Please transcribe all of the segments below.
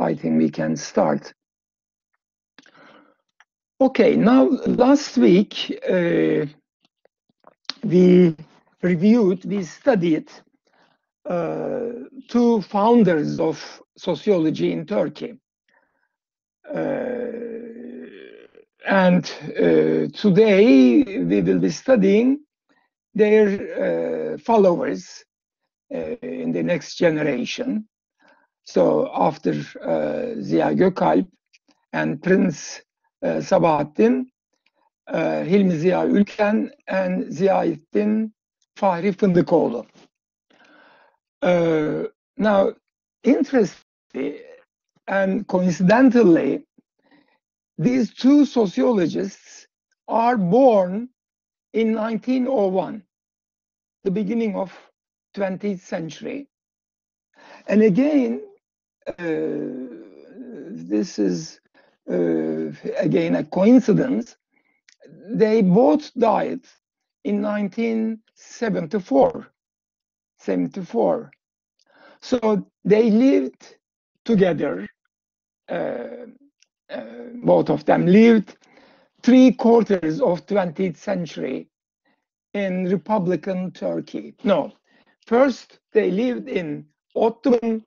I think we can start. Okay, now last week uh, we reviewed, we studied uh, two founders of sociology in Turkey. Uh, and uh, today we will be studying their uh, followers in the next generation. So after Ziya Gökalp and Prince uh, Sabahattin, uh, Hilmi Ziya Ülken, and Ziyaettin Fahri Fındıkoğlu. Uh, now, interestingly and coincidentally, these two sociologists are born in 1901, the beginning of 20th century. And again, uh, this is uh, again a coincidence, they both died in 1974. 74. So they lived together, uh, uh, both of them lived three quarters of 20th century in Republican Turkey. No, first they lived in Ottoman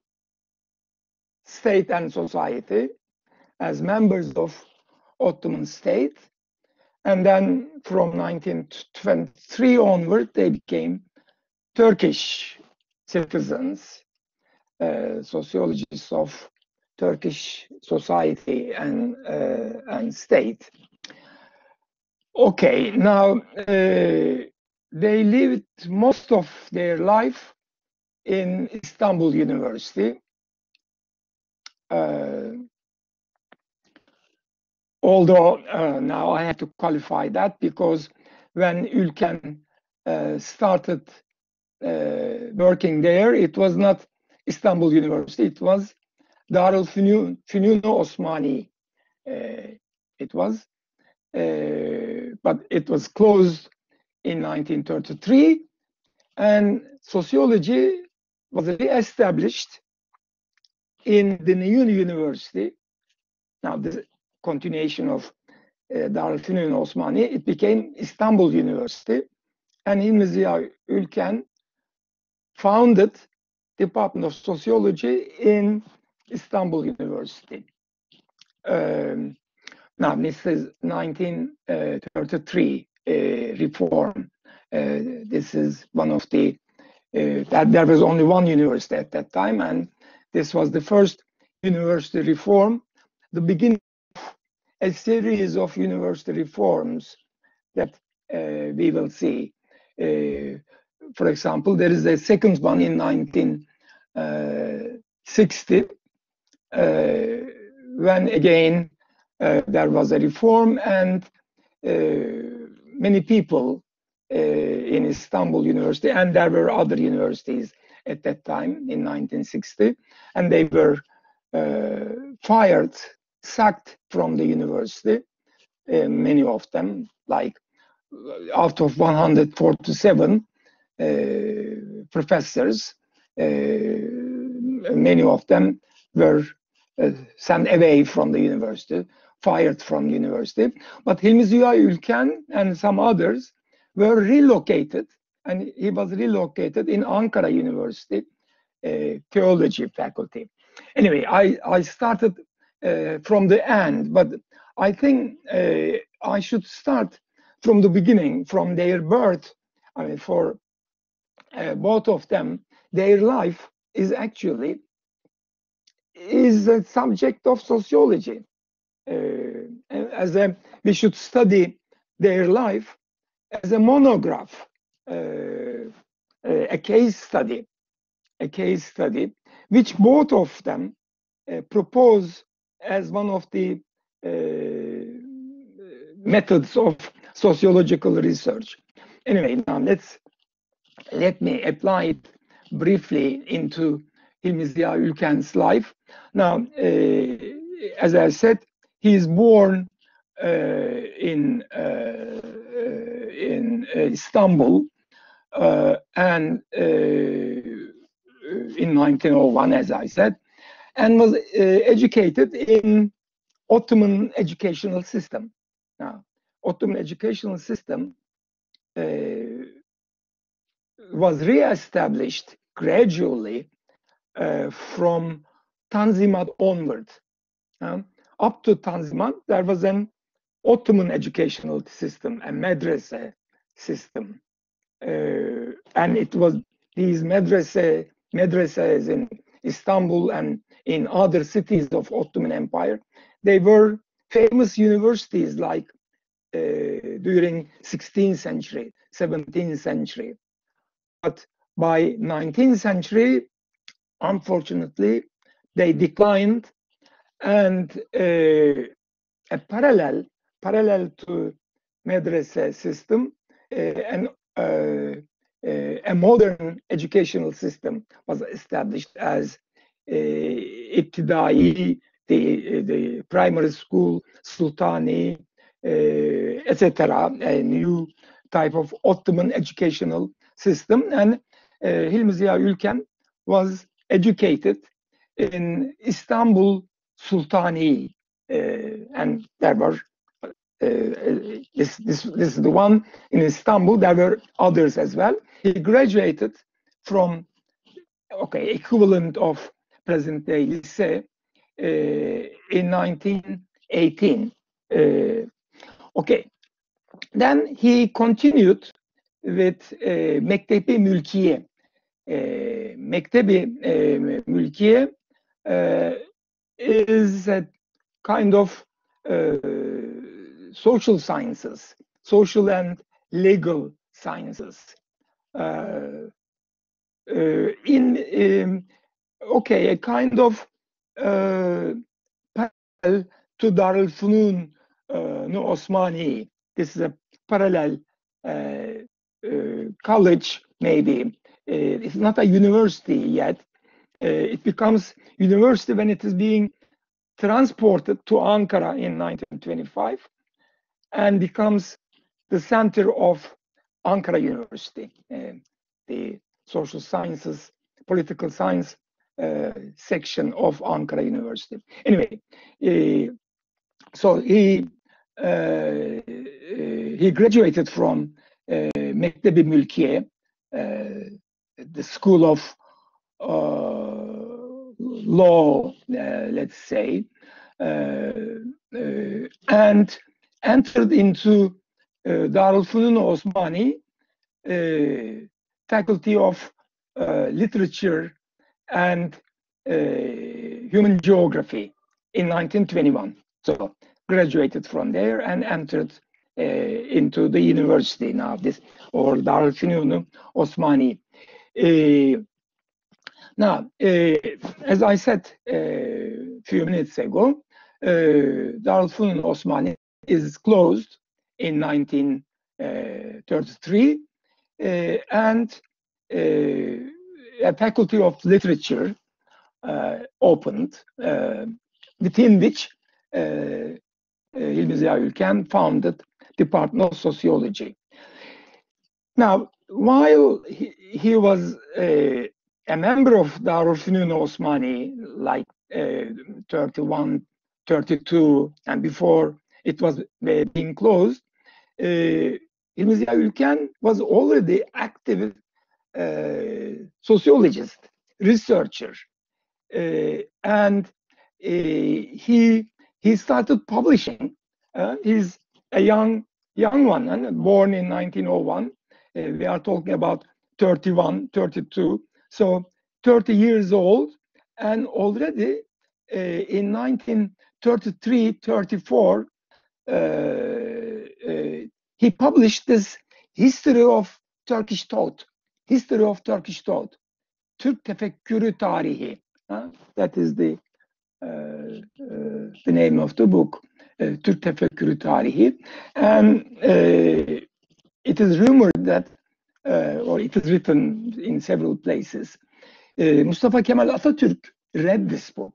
state and society, as members of Ottoman state. And then from 1923 onward, they became Turkish citizens, uh, sociologists of Turkish society and, uh, and state. Okay, now uh, they lived most of their life in Istanbul University. Uh, although uh, now I have to qualify that because when Ülken uh, started working there, it was not Istanbul University, it was Darul Fünun Osmani. It was, but it was closed in 1933, and sociology was re-established in the new university. Now, the continuation of uh, Darülfünun Osmani, it became Istanbul University. And Hilmi Ziya Ülken founded Department of Sociology in Istanbul University. Um, now, this is 1933 uh, reform. Uh, this is one of the, uh, that there was only one university at that time, and this was the first university reform, the beginning of a series of university reforms that uh, we will see. Uh, for example, there is a second one in 1960, uh, when again uh, there was a reform and uh, many people uh, in Istanbul University, and there were other universities at that time in 1960, and they were fired sacked from the university, uh, many of them, like uh, out of 147 uh, professors, uh, many of them were uh, sent away from the university, fired from the university. But Hilmi Ziya Ülken and some others were relocated, and he was relocated in Ankara University, uh, theology faculty. Anyway, I, I started uh, from the end, but I think uh, I should start from the beginning, from their birth. I mean, for both of them, their life is actually is a subject of sociology. As a, we should study their life as a monograph, a case study, a case study, which both of them uh, propose as one of the uh, methods of sociological research. Anyway, now let's let me apply it briefly into Hilmi Ziya Ülken's life. Now, uh, as I said, he is born uh, in uh, in Istanbul uh, and uh, in 1901, as I said, and was educated in Ottoman educational system. Now, Ottoman educational system was re-established gradually uh, from Tanzimat onward. Um, up to Tanzimat, there was an Ottoman educational system, a madrasa system. Uh, and it was these madrasa, madrasas in Istanbul and in other cities of Ottoman Empire, they were famous universities like uh, during 16th century, 17th century. But by 19th century, unfortunately, they declined and uh, a parallel parallel to madrasa system uh, uh, a modern educational system was established as Ibtidai, the, the primary school, Sultani, uh, etc., a new type of Ottoman educational system. And uh, Hilmi Ziya Ülken was educated in Istanbul Sultani, uh, and there were this, this, this is the one in Istanbul. There were others as well. He graduated from, okay, equivalent of present day lycée uh, in 1918. Uh, okay, then he continued with uh, Mektebi Mülkiye. Uh, Mektebi uh, Mülkiye uh, is a kind of uh, social sciences, social and legal sciences. Uh, uh, in um, okay, a kind of parallel to Dar el Funun no Osmani. This is a parallel college, maybe. it's not a university yet. it becomes university when it is being transported to Ankara in 1925 and becomes the center of Ankara University, uh, the social sciences, political science uh, section of Ankara University. Anyway, uh, so he uh, he graduated from uh, Mektebi Mülkiye, uh, the school of law, let's say, and entered into uh, Darul Funun Osmani uh, faculty of uh, literature and uh, human geography in 1921. So graduated from there and entered uh, into the university now, this or Darul Funun Osmani. Uh, now, as I said a few minutes ago, Darul Funun Osmani is closed in 1933 uh, and uh, a faculty of literature uh, opened within which uh, Hilmi Ziya Ülken founded Department of Sociology. Now, while he, he was a, a, member of Darul Funun Osmani, like uh, 31, 32, and before it was uh, being closed, uh, Hilmi Ülken was already active uh, sociologist, researcher, uh, and uh, he he started publishing. Uh, he's a young young one, and born in 1901. Uh, we are talking about 31, 32, so 30 years old, and already in 1933, 34, uh, uh, Uh, uh, he published this history of Turkish thought, history of Turkish thought, Türk tefekkürü tarihi. That is the uh, uh, the name of the book, Türk tefekkürü tarihi, and it is rumored that, or it is written in several places, Mustafa Kemal Atatürk read this book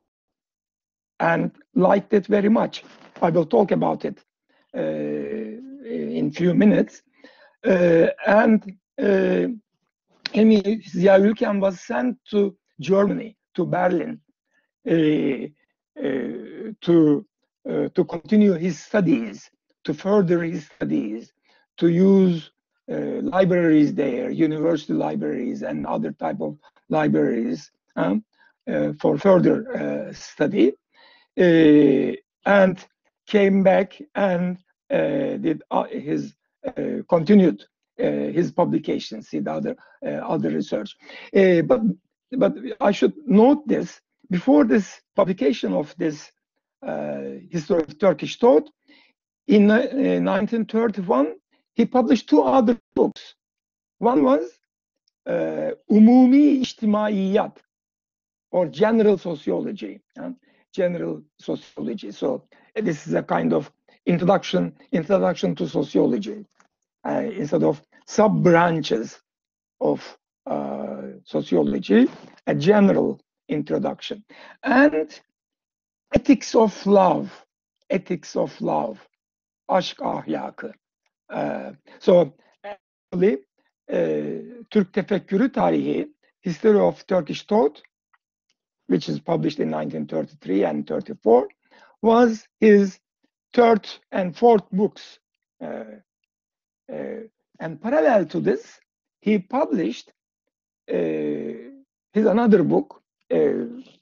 and liked it very much. I will talk about it uh, in few minutes. Uh, and uh, Hilmi Ziya was sent to Germany, to Berlin, to to continue his studies, to further his studies, to use uh, libraries there, university libraries and other type of libraries uh, for further uh, study, and came back and did his continued his publications, did other other research. but but I should note this before this publication of this uh, history of Turkish thought in uh, 1931 he published two other books. One was uh, Umumi İçtimaiyat or General Sociology. Uh, general Sociology. So this is a kind of introduction introduction to sociology uh, instead of sub branches of uh, sociology, a general introduction. And ethics of love, ethics of love, aşk ahlakı. Uh, so actually, uh, Türk Tefekkürü Tarihi, History of Turkish Thought, which is published in 1933 and 34, was his third and fourth books. Uh, uh, and parallel to this, he published uh, his another book,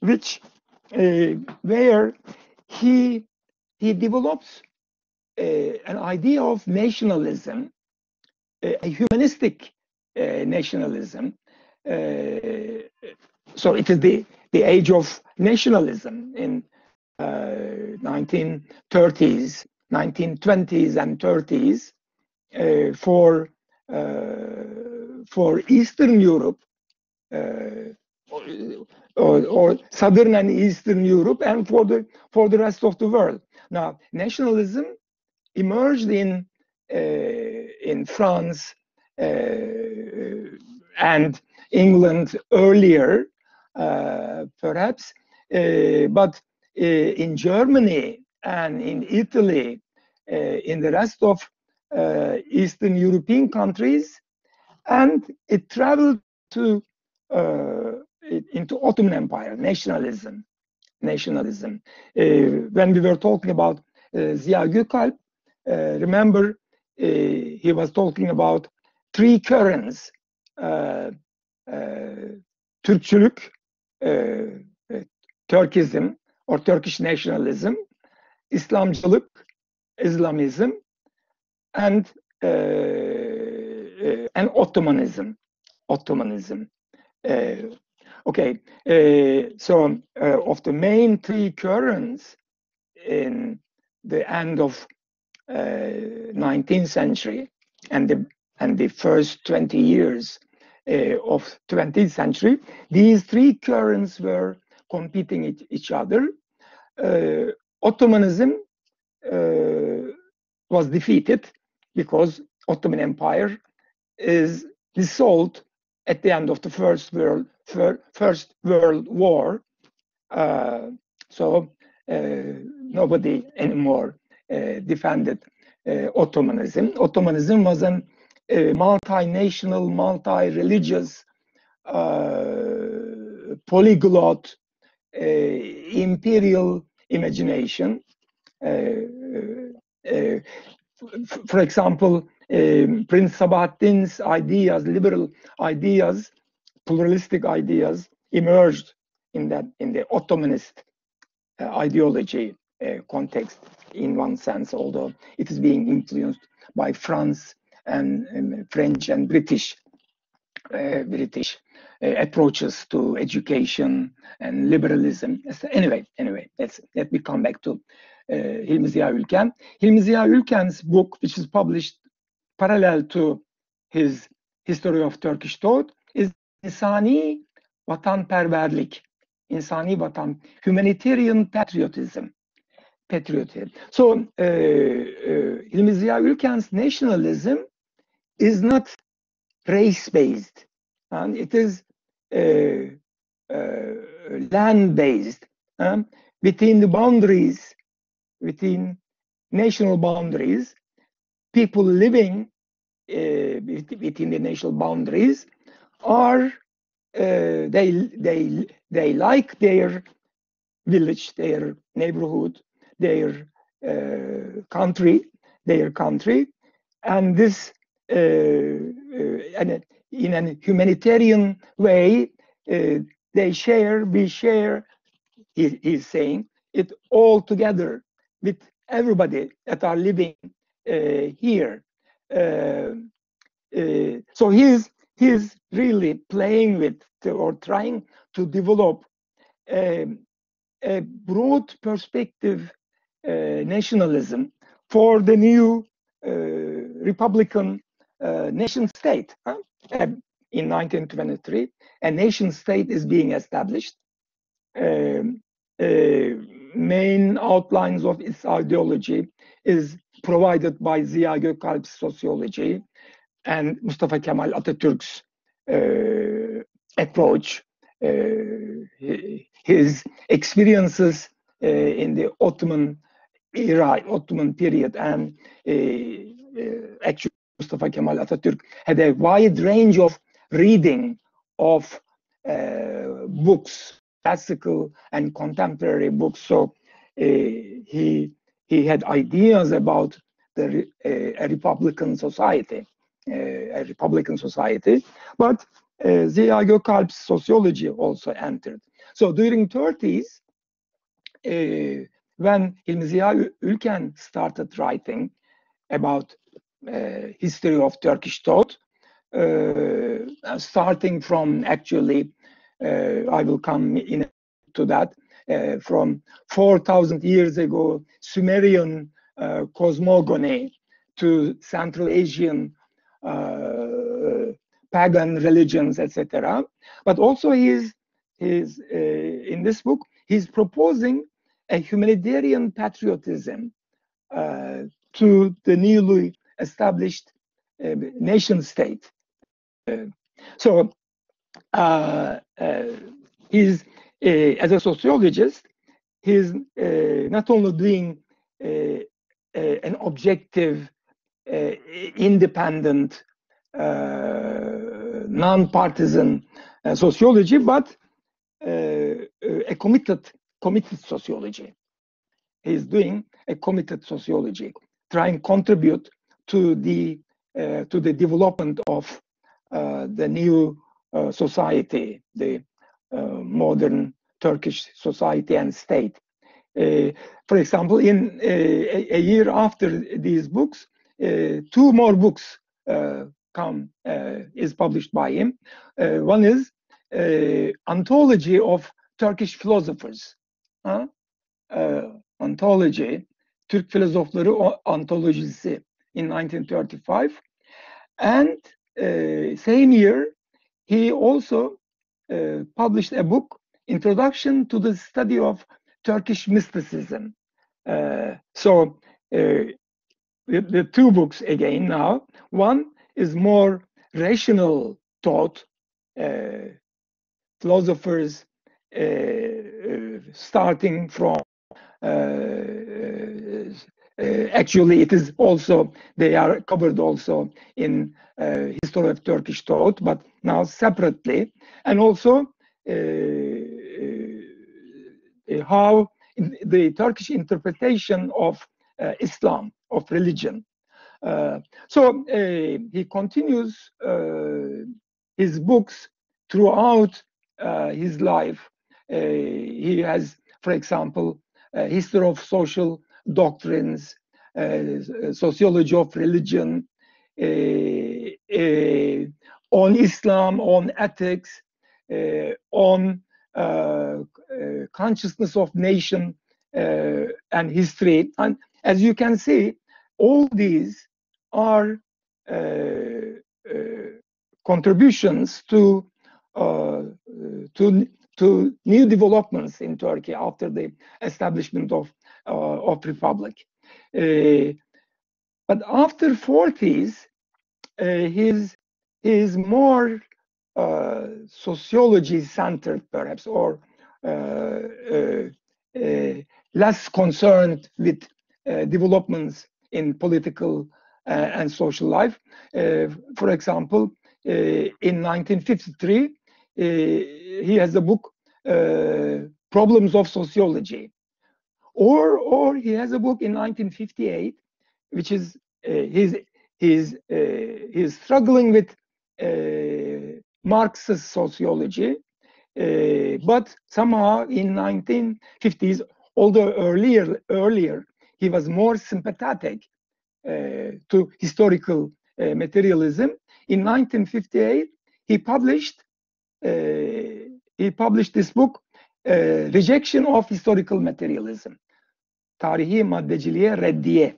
which where he he develops an idea of nationalism, a humanistic nationalism. so it is the the age of nationalism in 1930s, 1920s, and 30s uh, for uh, for Eastern Europe uh, or, or, Southern and Eastern Europe, and for the for the rest of the world. Now, nationalism emerged in in France and England earlier, uh, perhaps, uh, but uh, Uh, in Germany and in Italy, uh, in the rest of uh, Eastern European countries, and it traveled to into Ottoman Empire, nationalism, nationalism. when we were talking about Ziya Gökalp, remember he was talking about three currents uh, uh, Türkçülük, uh, Turkism or Turkish nationalism, Islamcılık, Islamism, and uh, uh, and Ottomanism, Ottomanism. Uh, okay, so of the main three currents in the end of 19th century and the and the first 20 years uh, of 20th century, these three currents were competing each other. Uh, Ottomanism uh, was defeated because Ottoman Empire is dissolved at the end of the First World First World War. Uh, so uh, nobody anymore defended Ottomanism. Ottomanism was an multinational, multi-religious, uh, polyglot, imperial imagination. Uh, for example, um, Prince Sabahattin's ideas, liberal ideas, pluralistic ideas, emerged in that in the Ottomanist uh, ideology uh, context in one sense, although it is being influenced by France and, French and British uh, British uh, approaches to education and liberalism. Anyway, anyway, let's let me come back to uh, Hilmi Ziya Ülken. Hilmi Ziya Ülken's book, which is published parallel to his History of Turkish Thought, is İnsani Vatanperverlik, İnsani Vatan, Humanitarian Patriotism. Patriotism. So, uh, uh, Hilmi Ziya Ülken's nationalism is not race-based, and it is uh, uh, land-based um, within the boundaries, within national boundaries. People living uh, within the national boundaries are uh, they they they like their village, their neighborhood, their uh, country, their country, and this uh, and in a humanitarian way, they share, we share, he, he's saying, it all together with everybody that are living here. so he's he's really playing with or trying to develop a, a broad perspective uh, nationalism for the new uh, Republican uh, nation state. Huh? In 1923, a nation state is being established. Um, main outlines of its ideology is provided by Ziya Gökalp's sociology and Mustafa Kemal Atatürk's uh, approach, uh, his experiences uh, in the Ottoman era, Ottoman period, and uh, uh, actually Mustafa Kemal Atatürk had a wide range of reading of uh, books, classical and contemporary books. So he he had ideas about the a Republican society, a Republican society, but uh, Ziya Gökalp's sociology also entered. So during 30s, uh, when Hilmi Ziya Ülken started writing about uh, history of Turkish thought, uh, starting from actually, uh, I will come in to that, uh, from 4,000 years ago, Sumerian uh, cosmogony to Central Asian uh, pagan religions, etc. But also he is, is in this book, he's proposing a humanitarian patriotism uh, to the newly established uh, nation state. Uh, so uh, uh he's, uh, as a sociologist, he's uh, not only doing an objective, independent, non-partisan sociology, but a committed committed sociology. He's doing a committed sociology, trying to contribute to the uh, to the development of uh, the new uh, society, the uh, modern Turkish society and state. Uh, for example, in uh, a, a, year after these books, two more books come is published by him. one is anthology of Turkish philosophers, ha? Anthology, Türk Filozofları Antolojisi in 1935. And uh, same year, he also uh, published a book, Introduction to the Study of Turkish Mysticism. Uh, so the, the two books again now. One is more rational thought, philosophers uh, uh, starting from uh, actually it is also they are covered also in history of Turkish thought, but now separately, and also how the Turkish interpretation of uh, Islam, of religion. Uh, so uh, he continues his books throughout his life uh, he has, for example, history of social doctrines, uh, sociology of religion, uh, on Islam, on ethics, on consciousness of nation and history. And as you can see, all these are contributions to uh, to to new developments in Turkey after the establishment of, uh, of Republic. Uh, but after 40s, uh, his, his more uh, sociology centered perhaps, or uh, uh, less concerned with developments in political and social life. for example, in 1953, he has a book uh, Problems of Sociology. Or, or he has a book in 1958, which is uh, his, his, uh, he's struggling with uh, Marxist sociology, uh, but somehow in 1950s, although earlier, earlier he was more sympathetic uh, to historical uh, materialism. In 1958, he published he published this book, Rejection of Historical Materialism. Tarihi Maddeciliğe Reddiye.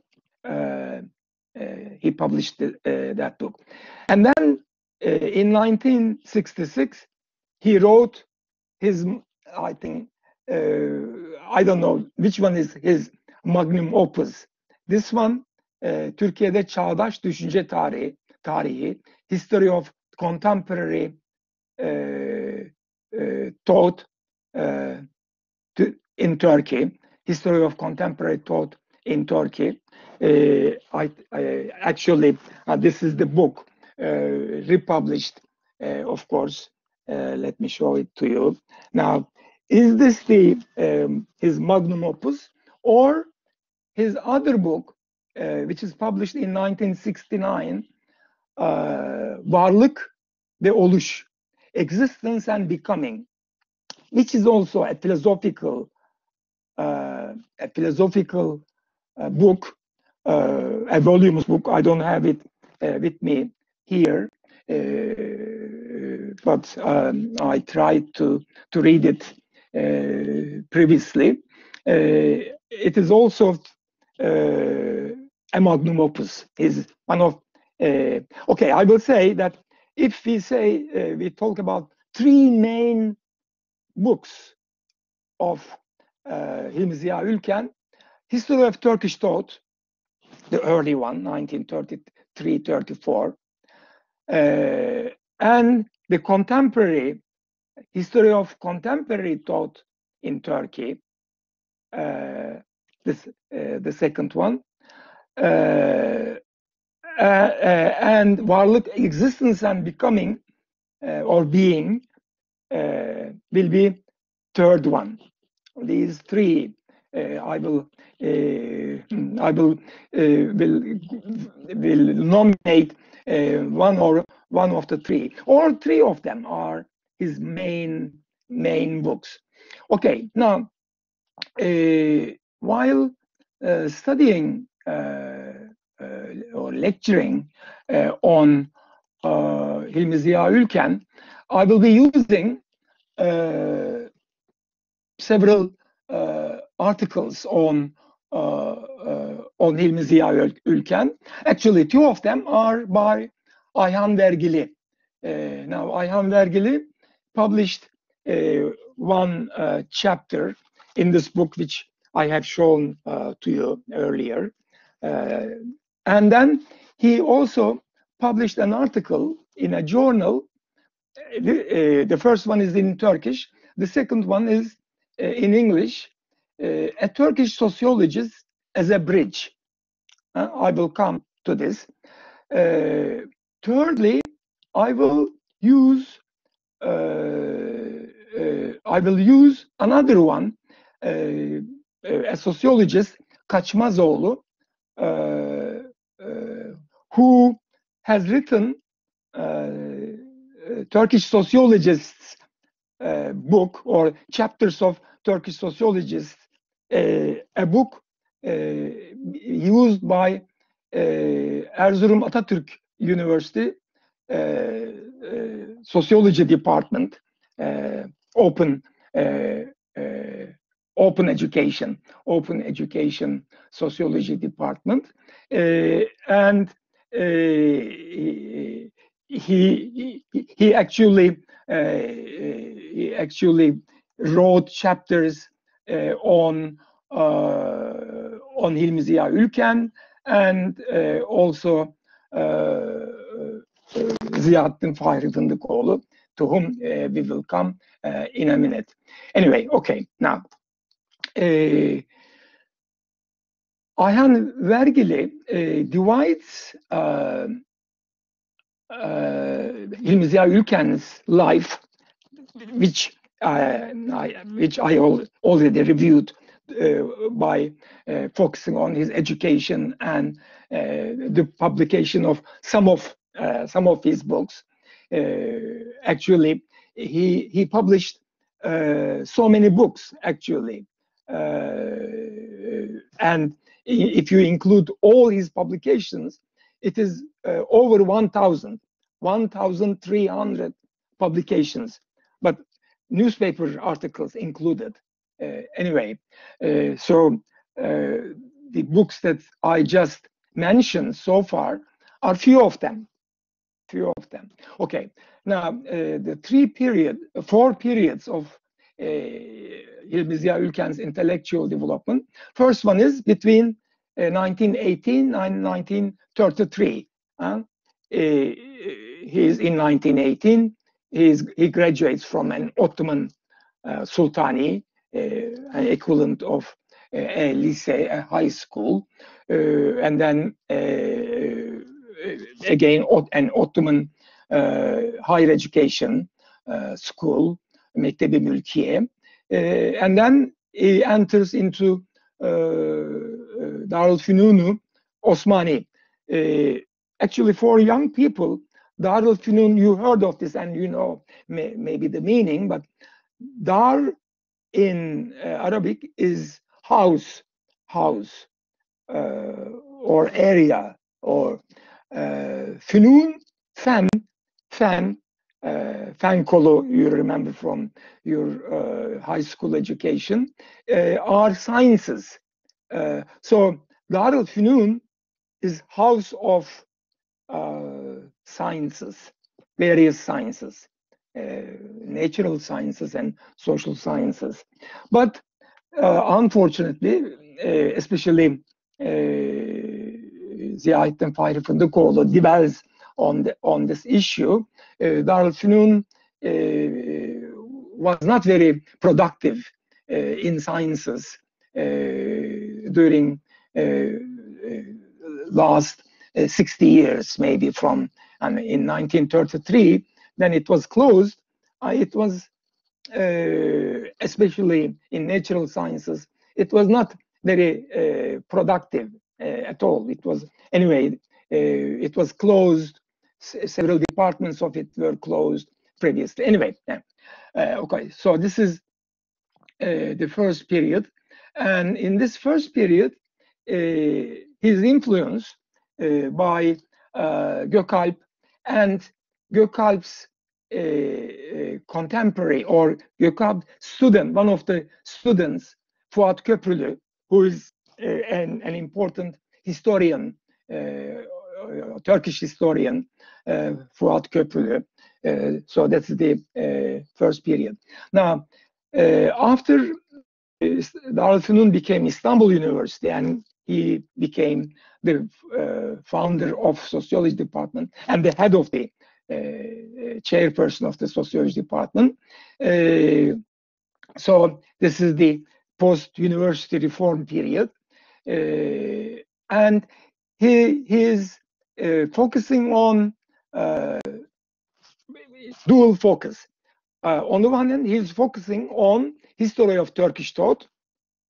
he published that book. And then in 1966, he wrote his, I think, uh, I don't know which one is his magnum opus. This one, uh, Türkiye'de çağdaş düşünce tarihi, tarihi, history of contemporary uh, uh, thought uh, in Turkey, history of contemporary thought in Turkey. Uh, I, I, actually, this is the book republished, of course, uh, let me show it to you. Now, is this the um, his magnum opus or his other book, uh, which is published in 1969, uh, Varlık ve Oluş, Existence and Becoming, which is also a philosophical, uh, a philosophical uh, book, uh, a voluminous book. I don't have it with me here, but um, I tried to, to read it uh, previously. Uh, it is also uh, a magnum opus, is one of, okay, I will say that if we say, we talk about three main books of uh, Ülken, History of Turkish Thought, the early one, 1933-34, uh, and the contemporary history of contemporary thought in Turkey, uh, this, uh, the second one, and varlık, existence and becoming or being will be third one. These three I will I will will will nominate one or one of the three, or three of them are his main main books. Okay, now uh, while uh, studying uh, uh or lecturing uh, on uh, Hilmi Ziya Ülken, I will be using uh, several articles on on Hilmi Ziya Ülken. Actually, two of them are by Ayhan Vergili. Uh, now, Ayhan Vergili published uh, one uh, chapter in this book, which I have shown uh, to you earlier. Uh, and then he also published an article in a journal. The, uh, the first one is in Turkish. The second one is in English. a Turkish sociologist as a bridge. I will come to this. Thirdly, I will use I will use another one, a sociologist, Kaçmazoğlu, who has written Turkish sociologists book or chapters of Turkish sociologists, a book used by Erzurum Atatürk University uh, uh, Sociology Department, uh, open open education, open education sociology department, and he, he he actually actually wrote chapters on on Hilmi Ziya Ülken and also Ziyahattin Fahri Fındıkoğlu, to whom uh, we will come uh, in a minute. Anyway, okay, now. Uh, Ayhan Vergili uh, divides uh, uh, Hilmi Ziya Ülken's life, which uh, I, which I already reviewed uh, by uh, focusing on his education and uh, the publication of some of some of his books. actually, he he published so many books actually, and if you include all his publications, it is over 1,000, 1,300 publications. But newspaper articles included. Uh, anyway, uh, so uh, the books that I just mentioned so far are few of them. Few of them. Okay, now the three period, four periods of uh, Hilmi Ziya Ülken's intellectual development. First one is between uh, 1918 and 1933. Uh, he's in 1918. He's, he graduates from an Ottoman uh, Sultani uh, an equivalent of uh, a lycée, a high school, uh, and then again an Ottoman higher education school, Mektebi Mülkiye, and then he enters into Darul Fununu Osmani. Actually, for young people, Darul Funun, you heard of this and you know may, maybe the meaning, but Dar in uh, Arabic is house, house, uh, or area, or uh, fünun, fen, fen, uh, fen kolu, you remember from your uh, high school education, uh, are sciences. Uh, so Darul Fünun is house of sciences, various sciences. Uh, natural sciences and social sciences. But uh, unfortunately, uh, especially Ziyaettin Fahri Fındıkoğlu dwells on the, on this issue. Uh, Darülfünun was not very productive in sciences during last 60 years, maybe from and in 1933 then it was closed. Uh, it was, uh, especially in natural sciences, it was not very uh, productive uh, at all. It was, anyway, uh, it was closed. S several departments of it were closed previously. Anyway, yeah. Uh, okay, so this is the first period. And in this first period, his influence by Gökalp and Gökalp's contemporary or Gökalp's student, one of the students, Fuat Köprülü, who is an, an important historian, Turkish historian, Fuat Köprülü. So that's the first period. Now, after Darülfünun became Istanbul University and he became the founder of sociology department and the head of the uh, chairperson of the sociology department. Uh, so this is the post-university reform period. Uh, and he, is focusing on dual focus. Uh, on the one hand, he's focusing on history of Turkish thought,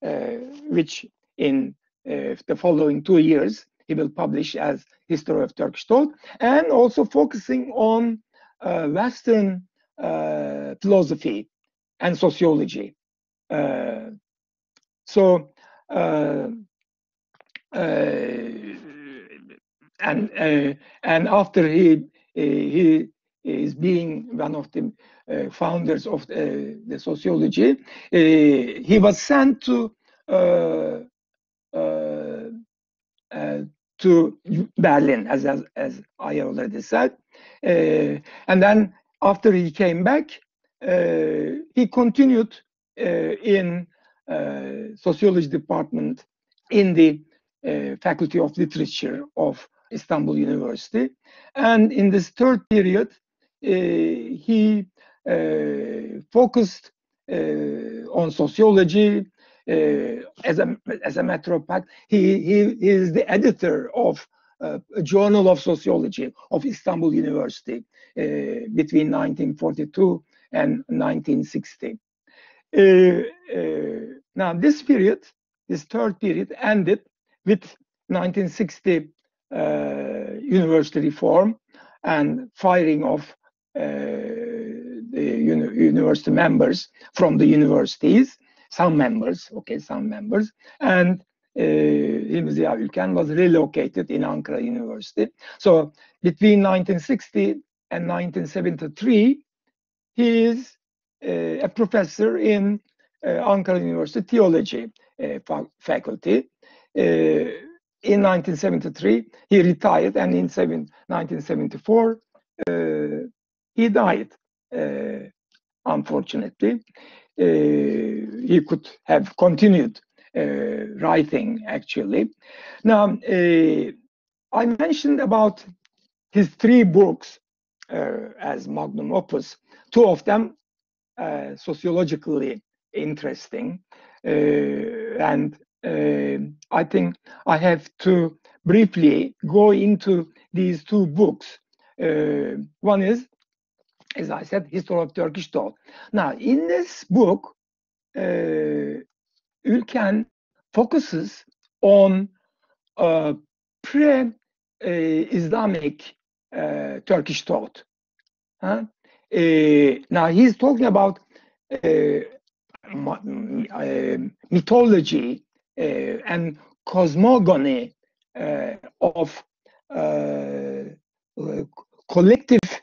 uh, which in uh, the following two years he will publish as History of Turkish Thought, and also focusing on uh, Western uh, philosophy and sociology. Uh, so, uh, uh, and uh, and after he he is being one of the founders of the sociology, he was sent to to Berlin, as, as, as I already said. Uh, and then after he came back, uh, he continued uh, in uh, sociology department in the uh, Faculty of Literature of Istanbul University. And in this third period, uh, he focused on sociology, uh, as a as a matter of fact, he he is the editor of uh, a Journal of Sociology of Istanbul University uh, between 1942 and 1960. Uh, uh, now, this period, this third period, ended with 1960 uh, university reform and firing of uh, the uni university members from the universities, some members, okay, some members, and uh, Ziya Ülken was relocated in Ankara University. So between 1960 and 1973, he is uh, a professor in uh, Ankara University theology uh, fa faculty. in 1973, he retired, and in 1974, he died. unfortunately, he could have continued writing actually. Now, I mentioned about his three books uh, as magnum opus. Two of them uh, sociologically interesting. Uh, and uh, I think I have to briefly go into these two books. one is, as I said, History of Turkish Thought. Now, in this book, Ülken focuses on uh, pre-Islamic uh, Turkish thought. Huh? Uh, now he's talking about uh, mythology and cosmogony of collective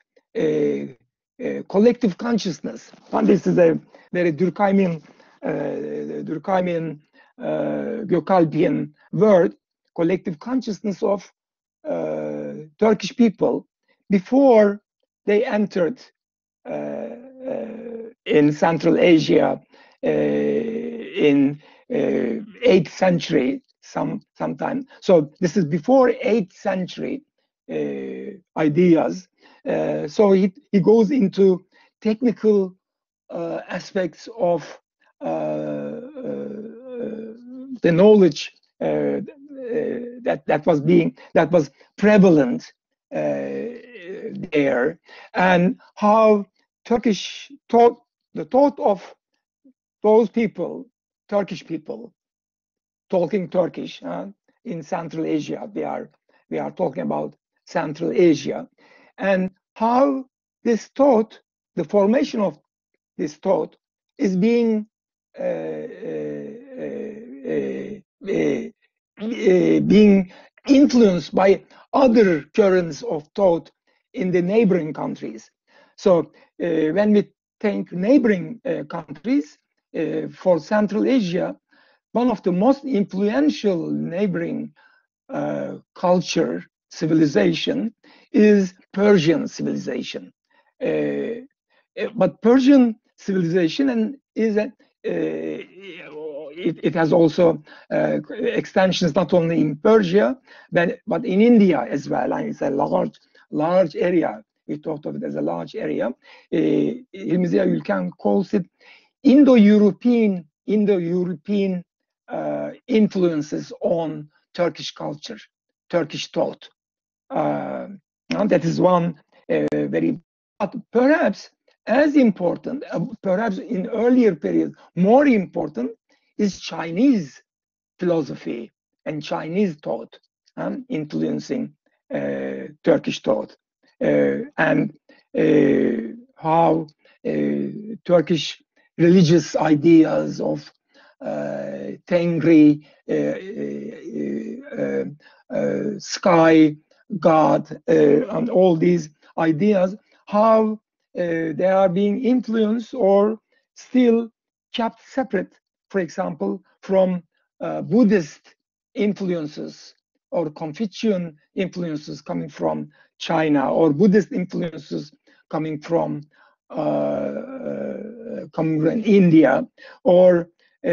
collective consciousness. And this is a very Durkheimian, Durkheimian, Gökalpian word, collective consciousness of Turkish people before they entered uh, uh, in Central Asia uh, in 8th century some sometime. So this is before 8th century ideas. So he, he goes into technical aspects of the knowledge uh, that that was being that was prevalent uh, there, and how Turkish thought the thought of those people, Turkish people, talking Turkish uh, in Central Asia. We are we are talking about Central Asia, and how this thought, the formation of this thought, is being uh, uh, uh, uh, being influenced by other currents of thought in the neighboring countries. So uh, when we think neighboring uh, countries uh, for Central Asia, one of the most influential neighboring uh, culture civilization is Persian civilization. but Persian civilization and is a, it, it has also uh, extensions not only in Persia, but, but in India as well. And it's a large, large area. We thought of it as a large area. Uh, Hilmi calls it Indo-European, Indo-European uh, influences on Turkish culture, Turkish thought. Uh, that is one uh, very, but perhaps as important, uh, perhaps in earlier periods, more important is Chinese philosophy and Chinese thought um, influencing uh, Turkish thought uh, and uh, how Turkish religious ideas of Tengri, sky, God, and all these ideas, how they are being influenced or still kept separate for example, from uh, Buddhist influences or Confucian influences coming from China or Buddhist influences coming from uh, uh, coming from India or uh,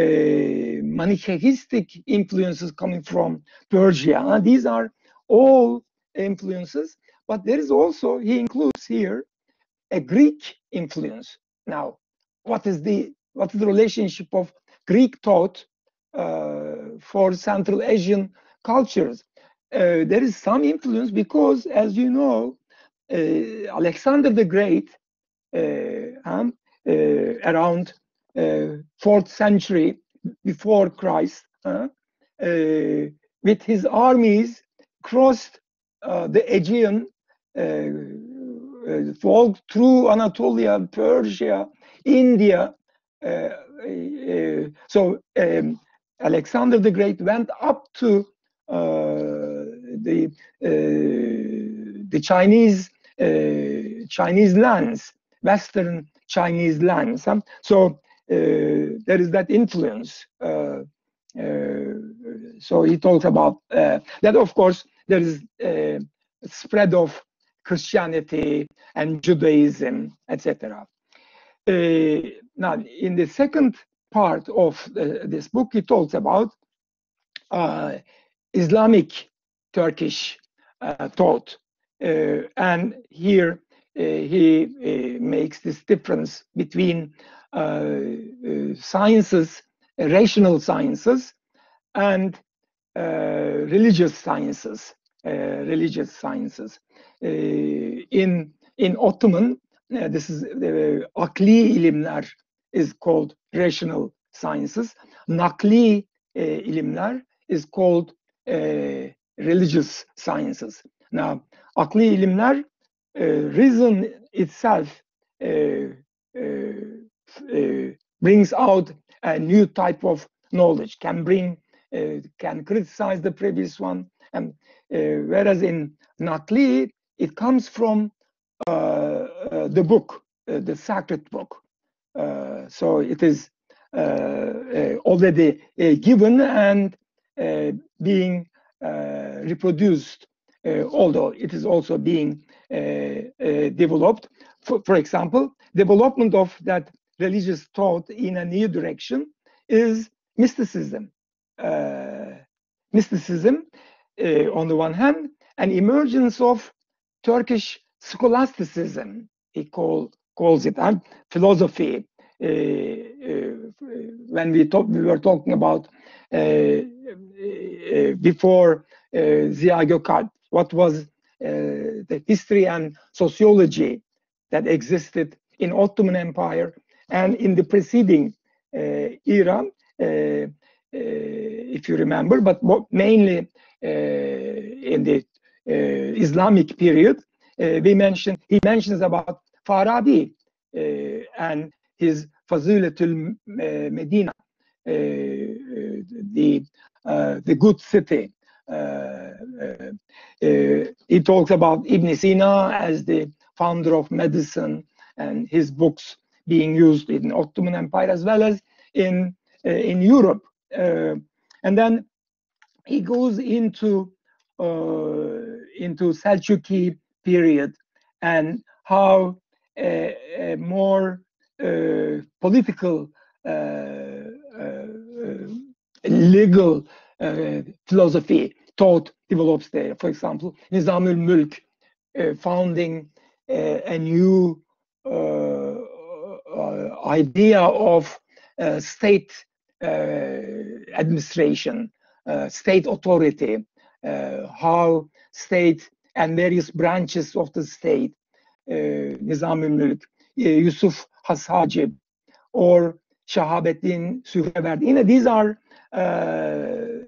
Manichaeistic influences coming from Persia. These are all influences, but there is also, he includes here, a Greek influence. Now, what is the what is the relationship of Greek thought uh, for Central Asian cultures. Uh, there is some influence because, as you know, uh, Alexander the Great um, around fourth century before Christ, with his armies crossed Uh, the Aegean, uh, uh, walked through Anatolia, Persia, India. so um, Alexander the Great went up to the the Chinese Chinese lands, Western Chinese lands. So there is that influence. so he talks about that. Of course, there is a spread of Christianity and Judaism, etc. Uh, now, in the second part of the, this book, he talks about uh, Islamic Turkish uh, thought. Uh, and here uh, he uh, makes this difference between sciences, rational sciences, and religious sciences. Uh, religious sciences. Uh, in in Ottoman, uh, this is akli ilimler is called rational sciences. Nakli ilimler is called religious sciences. Now, akli ilimler, reason itself brings out a new type of knowledge, can bring, can criticize the previous one, and whereas in Nakli, it comes from uh, uh, the book, the sacred book. so it is already given and being uh, reproduced, uh, although it is also being uh, developed. For, for example, development of that religious thought in a new direction is mysticism. mysticism, on the one hand, an emergence of Turkish scholasticism, he call, calls it, and philosophy. Uh, uh, when we, talk, we were talking about uh, uh, before uh, Ziya Gökalp, what was the history and sociology that existed in Ottoman Empire and in the preceding era, Eh, if you remember, but mainly eh, in the eh, Islamic period, we mentioned he mentions about Farabi and his Faziletul Medina, the the good city. He talks about Ibn Sina as the founder of medicine and his books being used in Ottoman Empire as well as in in Europe. And then he goes into into Seljuki period and how a, a more uh, political uh, uh, legal uh, philosophy thought develops there. For example, Nizamul Mulk uh, founding a new idea of state administration, state authority, how state and various branches of the state, uh, Nizamül Mülk, Yusuf Has or Shahabeddin Suhreverdi. You know, these are uh,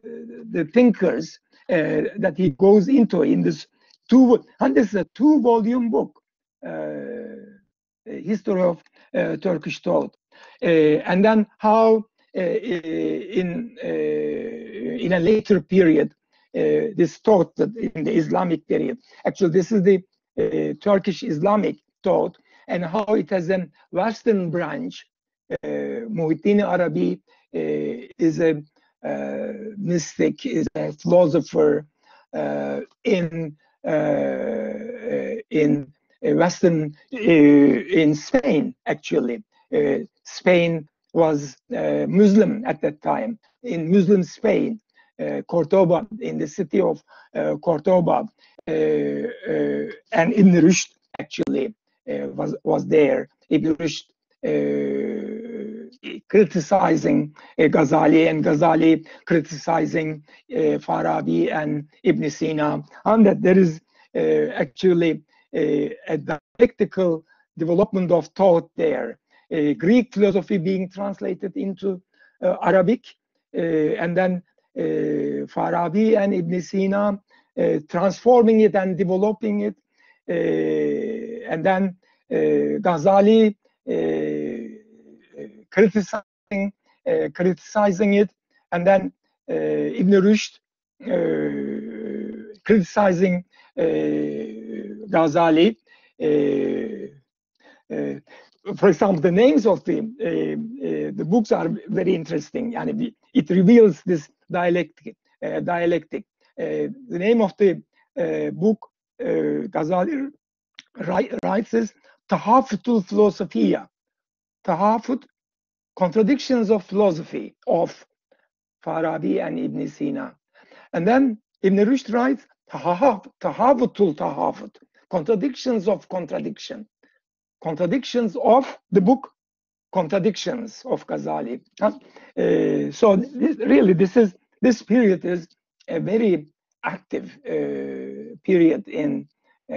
the thinkers uh, that he goes into in this two, and this is a two-volume book, uh, history of Turkish thought, and then how in in a later period uh, this thought that in the Islamic period. Actually, this is the uh, Turkish Islamic thought and how it has a Western branch. Uh, Muhyiddin Arabi is a uh, mystic, is a philosopher uh, in uh, in Western in Spain. Actually, Spain was uh, Muslim at that time. In Muslim Spain, uh, Cordoba, in the city of uh, Cordoba, and Ibn Rushd actually was was there. Ibn Rushd criticizing uh, Ghazali and Ghazali criticizing uh, Farabi and Ibn Sina, and that there is uh, actually a dialectical development of thought there. Greek philosophy being translated into uh, Arabic, uh, and then uh, Farabi and Ibn Sina transforming it and developing it, and then Ghazali criticizing criticizing it, and then Ibn Rushd criticizing Ghazali. For example, the names of the uh, uh, the books are very interesting, and it reveals this dialectic. Uh, dialectic. the name of the book Ghazali writes is Tahafutul Philosophia. Tahafut, contradictions of philosophy of Farabi and Ibn Sina. And then Ibn Rushd writes Tahafutul Tahafut, contradictions of contradiction. Contradictions of the book Contradictions of Ghazali. Uh, so this, really, this is this period is a very active uh, period in uh,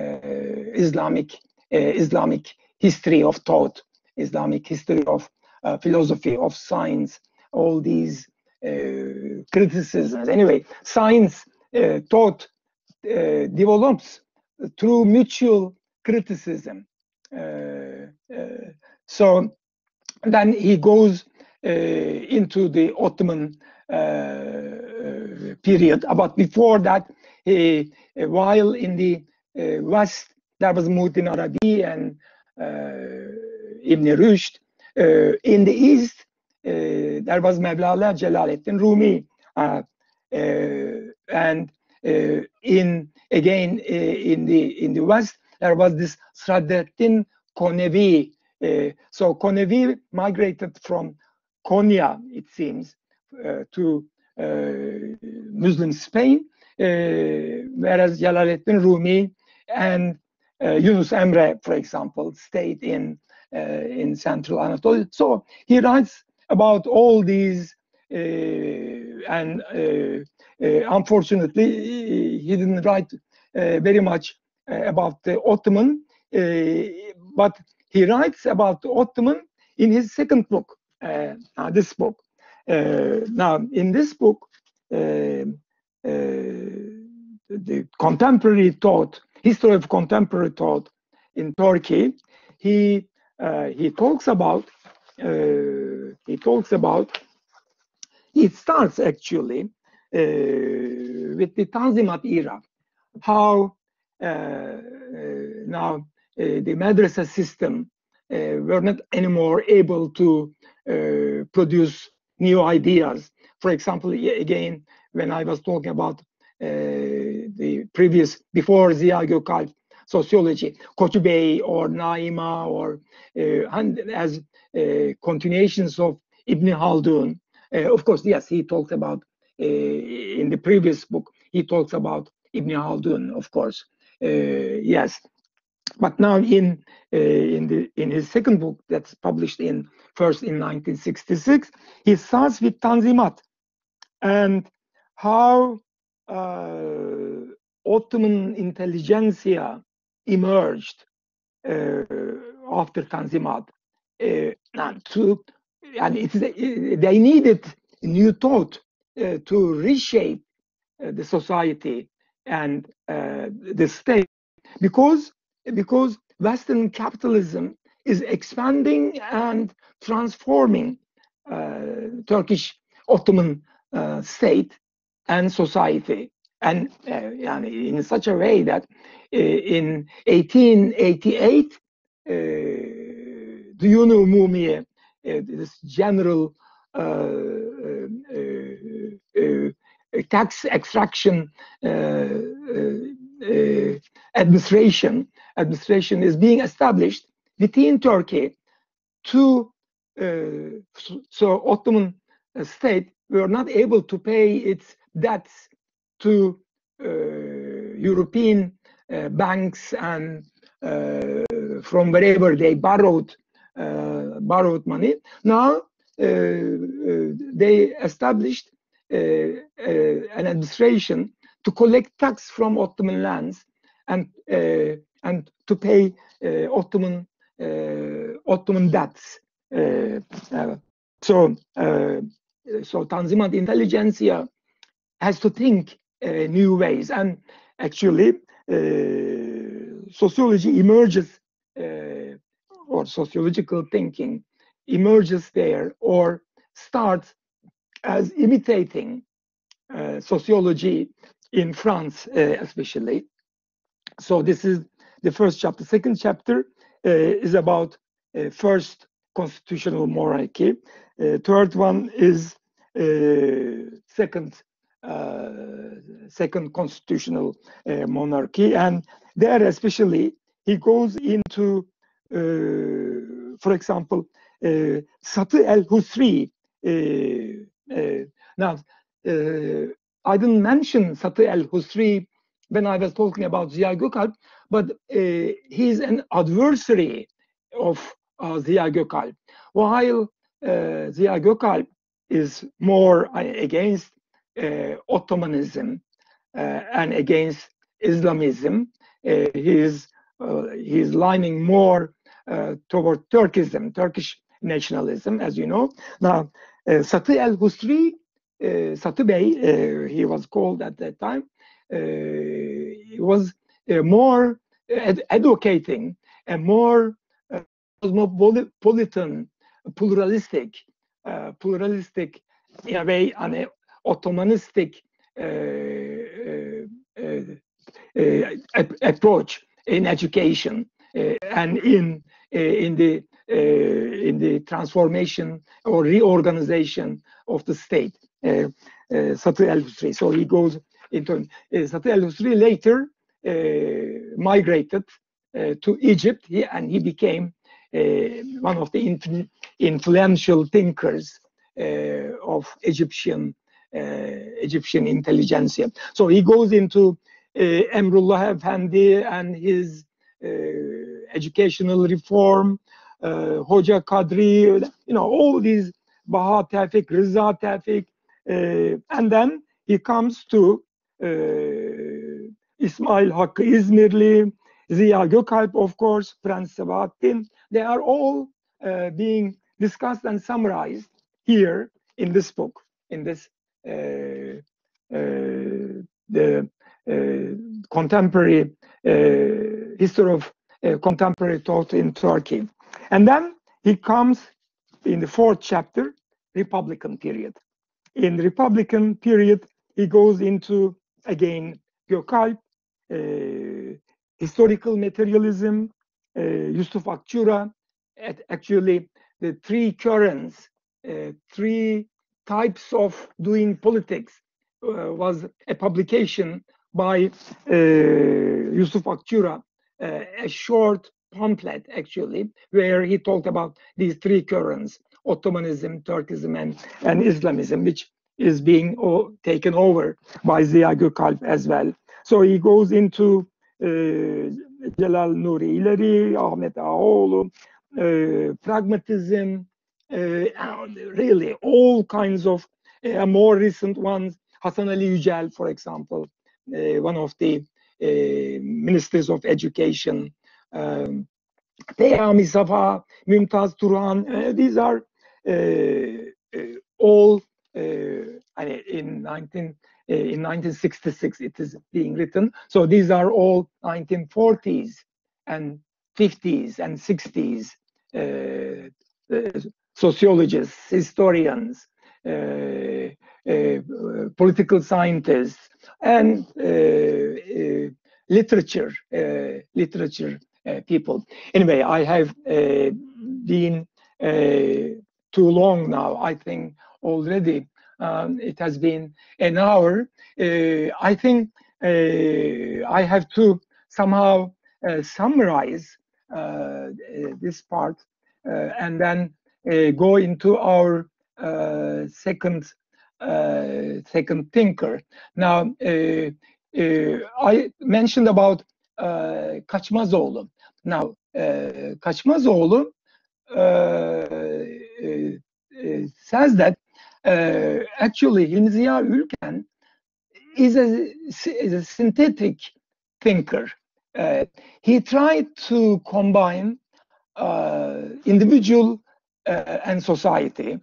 Islamic uh, Islamic history of thought, Islamic history of uh, philosophy, of science, all these uh, criticisms. Anyway, science thought develops through mutual criticism. Uh, uh, so then he goes uh, into the Ottoman period. But before that, he, while in the West, there was Muhyiddin Arabi and Ibn Rushd. in the East, there was Mevlana Jalaluddin Rumi. and in again in the in the West, there was this Sadreddin Konevi. Uh, so Konevi migrated from Konya, it seems, uh, to uh, Muslim Spain, uh, whereas Jalaluddin Rumi and uh, Yunus Emre, for example, stayed in uh, in central Anatolia. So he writes about all these, and unfortunately, he didn't write very much about the Ottoman, but he writes about the Ottoman in his second book, uh, this book. Uh, now, in this book, uh, the contemporary thought, history of contemporary thought in Turkey, he he talks about he talks about it starts actually uh, with the Tanzimat era, how uh, uh, now the madrasa system were not anymore able to produce new ideas. For example, again, when I was talking about uh, the previous, before Ziya Gökalp sociology, Koçi or Naima or uh, and as uh, continuations of Ibn Haldun. Uh, of course, yes, he talked about uh, in the previous book, he talks about Ibn Haldun, of course. Uh, yes, but now in uh, in the in his second book that's published in first in 1966 he starts with tanzimat and how uh, ottoman intelligentsia emerged uh, after tanzimat. Uh, to and it's, they needed new thought uh, to reshape uh, the society and the state because because Western capitalism is expanding and transforming uh, Turkish Ottoman uh, state and society, and uh, in such a way that uh, in 1888, uh, Duyun Umumiye, uh, this general uh, tax extraction administration administration is being established within Turkey to uh, so Ottoman uh, state were not able to pay its debts to uh, European uh, banks and uh, from wherever they borrowed uh, borrowed money. Now they established Uh, uh, an administration to collect tax from Ottoman lands and uh, and to pay uh, Ottoman uh, Ottoman debts. so, so Tanzimat intelligentsia has to think new ways, and actually, sociology emerges or sociological thinking emerges there or starts as imitating uh, sociology in France, uh, especially. So this is the first chapter. Second chapter uh, is about uh, first constitutional monarchy. Uh, third one is uh, second second constitutional monarchy, and there especially he goes into, for example, Satı el Husri. Now, I didn't mention Sati el Husri when I was talking about Ziya Gökalp, but uh, he's an adversary of uh, Ziya Gökalp. While uh, Ziya Gökalp is more uh, against uh, Ottomanism uh, and against Islamism, uh, he's he's lining more toward Turkism, Turkish nationalism, as you know. Now, Satı el Husri, Satı Bey, he was called at that time, uh, was uh, more uh, ad advocating a more uh, cosmopolitan, pluralistic, uh, pluralistic in a way, an Ottomanistic uh, approach in education and in in the in the transformation or reorganization of the state. Uh, Satı el-Husri. So he goes into uh, Satı el-Husri later uh, migrated uh, to Egypt he, and he became uh, one of the influential thinkers of Egyptian Egyptian intelligentsia. So he goes into Emrullah Efendi and his educational reform, uh, Hoca Kadri, you know, all these Baha Tevfik, Rıza Tevfik, uh, and then he comes to uh, İsmail Hakkı İzmirli, Ziya Gökalp, of course, Prens Sabahattin. They are all uh, being discussed and summarized here in this book, in this uh, uh, the uh, contemporary uh, history of contemporary thought in Turkey. And then he comes in the fourth chapter, Republican period. In the Republican period, he goes into again Gökalp, uh, historical materialism, uh, Yusuf Akçura, actually the three currents, uh, three types of doing politics was a publication by Yusuf Akçura, a short pamphlet actually, where he talked about these three currents, Ottomanism, Turkism, and, and Islamism, which is being taken over by Ziya Gökalp as well. So he goes into uh, Celal Nuri İleri, Ahmet Ağaoğlu, uh, pragmatism, uh, really all kinds of uh, more recent ones. Hasan Ali Yücel, for example, uh, one of the uh, ministers of education. Um, Peyami Safa, Mümtaz uh, these are all in 19 uh, in 1966 it is being written. So these are all 1940s and 50s and 60s uh, uh, sociologists, historians, uh, uh, political scientists, and uh, literature, literature people. Anyway, I have been too long now. I think already um, it has been an hour. Uh, I think uh, I have to somehow uh, summarize uh, this part uh, and then uh, go into our second second thinker. Now, I mentioned about uh, Kaçmazoğlu. Now, Kaçmazoğlu says that uh, actually Hilmi Ziya Ülken is a, is a synthetic thinker. Uh, he tried to combine uh, individual and society.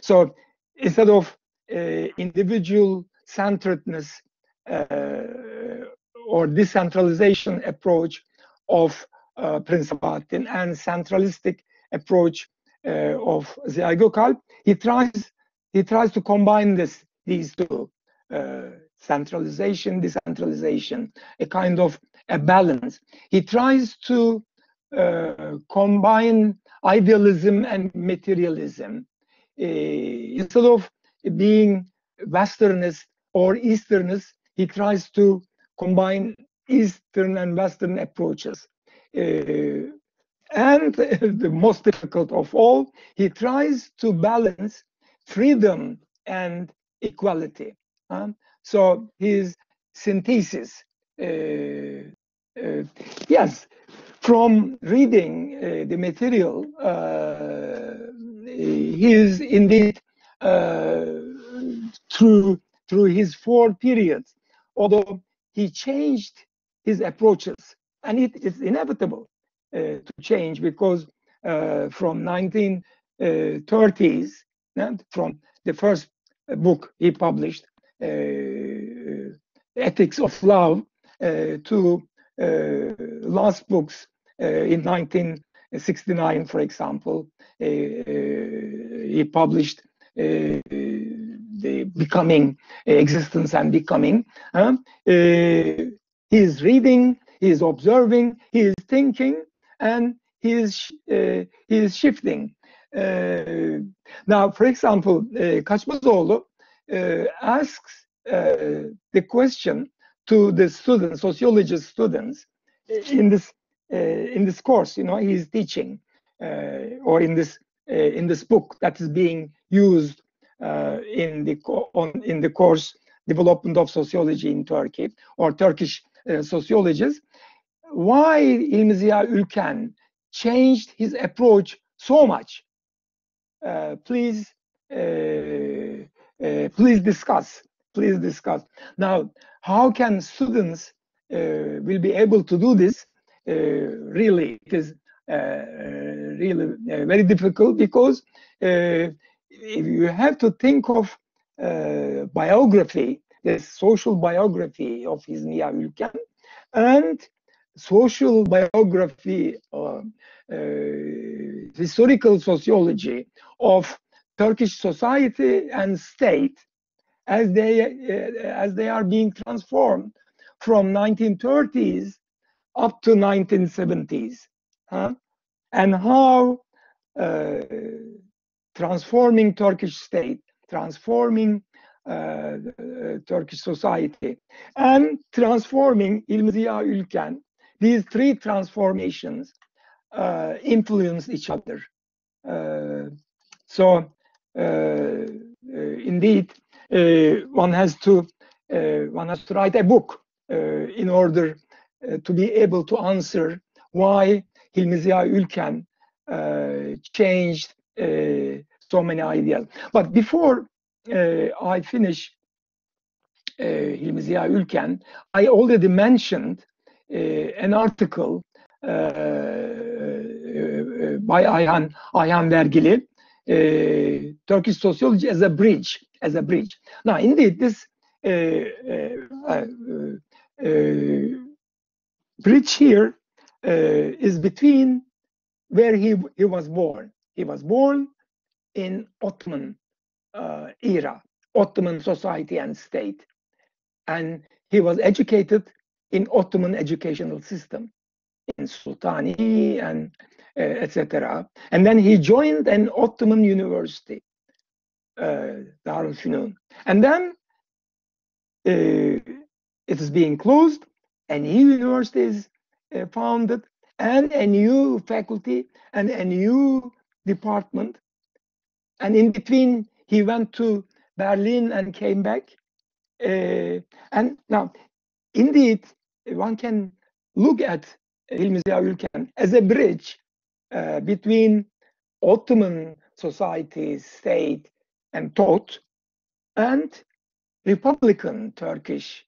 So instead of individual centeredness or decentralization approach of uh, Prince Sabahattin and centralistic approach uh, of Ziya Gökalp, he tries he tries to combine this these two uh, centralization, decentralization, a kind of a balance. He tries to uh, combine idealism and materialism. Uh, instead of being Westernist or Easternist, he tries to combine Eastern and Western approaches. Uh, and the most difficult of all, he tries to balance freedom and equality. So his synthesis, uh, uh, yes, from reading uh, the material, uh, he is indeed uh, through through his four periods, although he changed his approaches, and it is inevitable uh, to change because from 1930s, and from the first book he published, uh, Ethics of Love, uh, to uh, last books in 1969, for example, he published the becoming existence and becoming uh, he is reading he is observing he is thinking and he is uh, he is shifting uh, now for example uh, Kaçmazoğlu uh, asks uh, the question to the students, sociologist students, in this uh, in this course. You know, he's teaching, or in this in this book that is being used in the on in the course development of sociology in Turkey or Turkish sociologists. Why Hilmi Ülken changed his approach so much? Uh, please uh, uh, please discuss. Please discuss. Now, how can students uh, will be able to do this? Uh, really, it is really very difficult because if you have to think of biography, the social biography of his Nia Ülken, and social biography, uh, uh, historical sociology of Turkish society and state as they uh, as they are being transformed from 1930s up to 1970s huh? and how uh, transforming Turkish state transforming uh, Turkish society and transforming Hilmi Ziya Ülken. These three transformations uh, influence each other. Uh, so uh, uh, indeed, uh, one has to one has to write a book in order to be able to answer why Hilmi Ziya Ülken changed so many ideas. But before I finish uh, Ziya Ülken, I already mentioned uh, an article uh, by Ayhan, Ayhan Vergili uh, Turkish sociology as a bridge, as a bridge. Now, indeed, this uh, uh, bridge here is between where he he was born. He was born in Ottoman era, Ottoman society and state, and he was educated in Ottoman educational system in Sultani and uh, etc. And then he joined an Ottoman university, uh, Darul Funun. And then uh, it is being closed, a new university is uh, founded, and a new faculty and a new department. And in between, he went to Berlin and came back. Uh, and now, indeed, one can look at Hilmi Ziya Ülken as a bridge uh, between Ottoman society, state, and thought, and Republican Turkish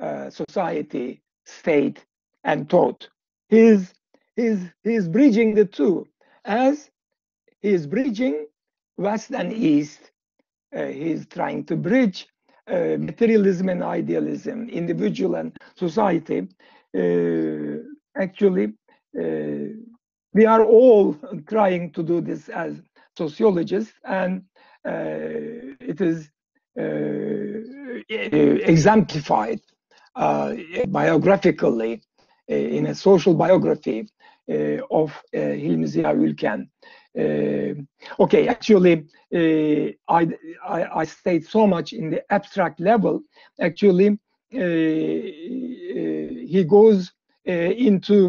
uh, society, state, and thought. He's, he's, he's bridging the two. as he is bridging West and East. Uh, he's trying to bridge uh, materialism and idealism, individual and society. Uh, actually, uh, we are all trying to do this as sociologists, and uh, it is exemplified biographically in a social biography of Hilmi Ziya Ülken. Um, okay, actually, uh, I, I, I state so much in the abstract level. Actually, uh, uh, he goes into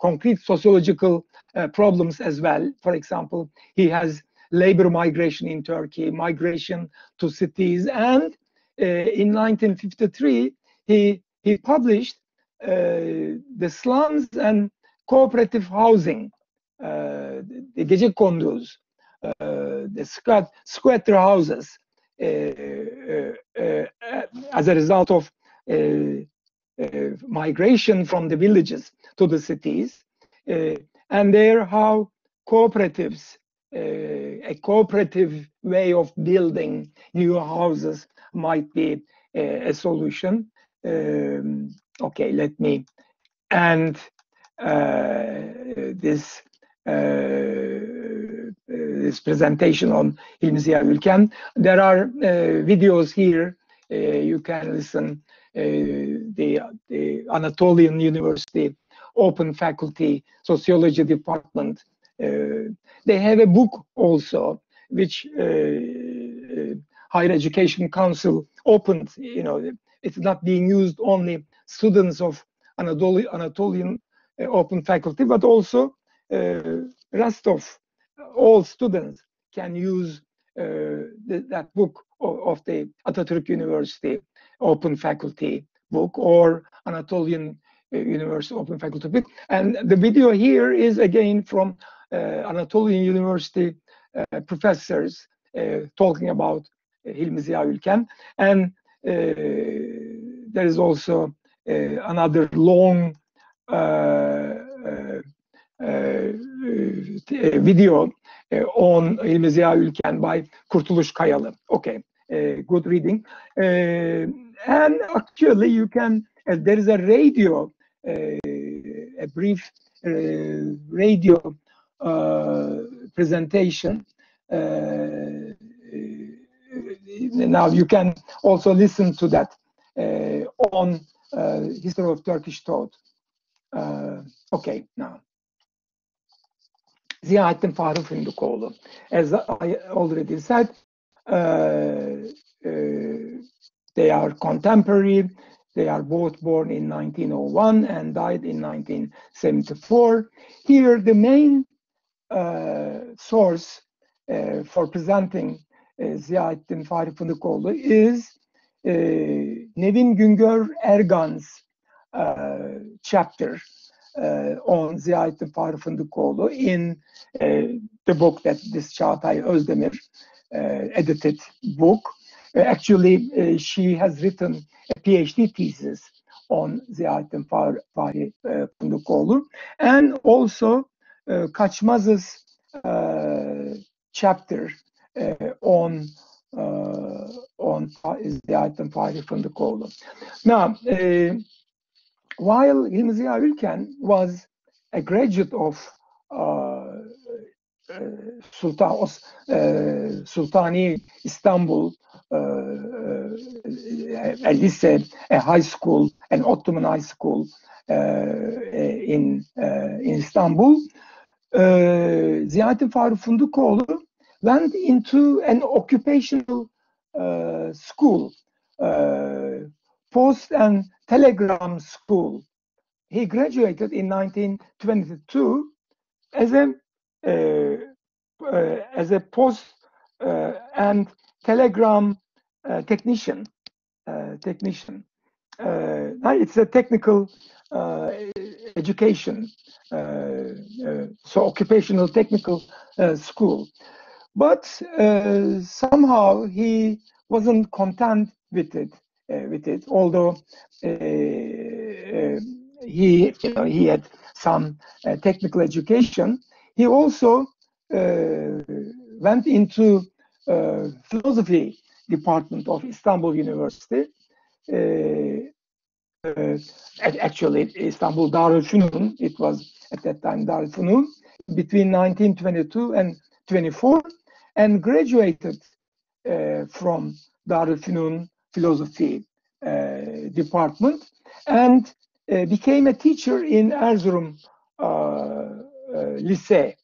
concrete sociological problems as well. For example, he has labor migration in Turkey, migration to cities, and in 1953 he he published the slums and cooperative housing, gece konduz, the squat, squatter houses, as a result of uh, migration from the villages to the cities, uh, and there how cooperatives, uh, a cooperative way of building new houses might be a solution. Um, okay, let me end this this presentation on Hilmi Ziya There are uh, videos here. Uh, you can listen uh, the, the Anatolian University Open Faculty Sociology Department. Uh, they have a book also, which uh, Higher Education Council opened. You know, it's not being used only students of Anatoli Anatolian Open Faculty, but also rest of all students can use uh, th that book of, of, the Atatürk University open faculty book or Anatolian uh, University open faculty book. And the video here is again from uh, Anatolian University uh, professors talking about Hilmi Ziya Ülken. And there is also another long video on Hilmi Ziya Ülken by Kurtuluş Kayalı. Okay, good reading. and actually you can, uh, there is a radio, uh, a brief uh, radio presentation. now you can also listen to that on History of Turkish Thought. okay, now. Ziyaettin Fahri Fındıkoğlu. As I already said, they are contemporary. They are both born in 1901 and died in 1974. Here, the main source for presenting Ziyaettin Fahri Fındıkoğlu is Nevin Güngör Ergan's chapter uh, on Ziyaettin Fahri Fındıkoğlu in uh, the book that this Çağatay Özdemir uh, edited book. Uh, actually, uh, she has written a PhD thesis on Ziyaettin Fahri Fındıkoğlu and also Kaçmaz's chapter on on Ziyaettin Fahri Fındıkoğlu. Now, while Hilmi Ziya Ülken was a graduate of uh, uh Sultan uh, Sultani Istanbul uh, a lise, a high school, an Ottoman high school in in Istanbul. Ziyaettin Fahri Fındıkoğlu went into an occupational uh, school, uh, post and telegram school. He graduated in 1922 as a uh, uh, as a post uh, and telegram uh, technician. Uh, technician. Uh, it's a technical education, so occupational technical school. But somehow he wasn't content with it. With it, although he, you know, he had some uh, technical education. He also uh, went into uh, philosophy department of Istanbul University. Uh, actually, Istanbul Darul Funun, it was at that time Darul Funun, between 1922 and 24, and graduated from Darul Funun philosophy department and uh, became a teacher in Erzurum uh, uh, Lise,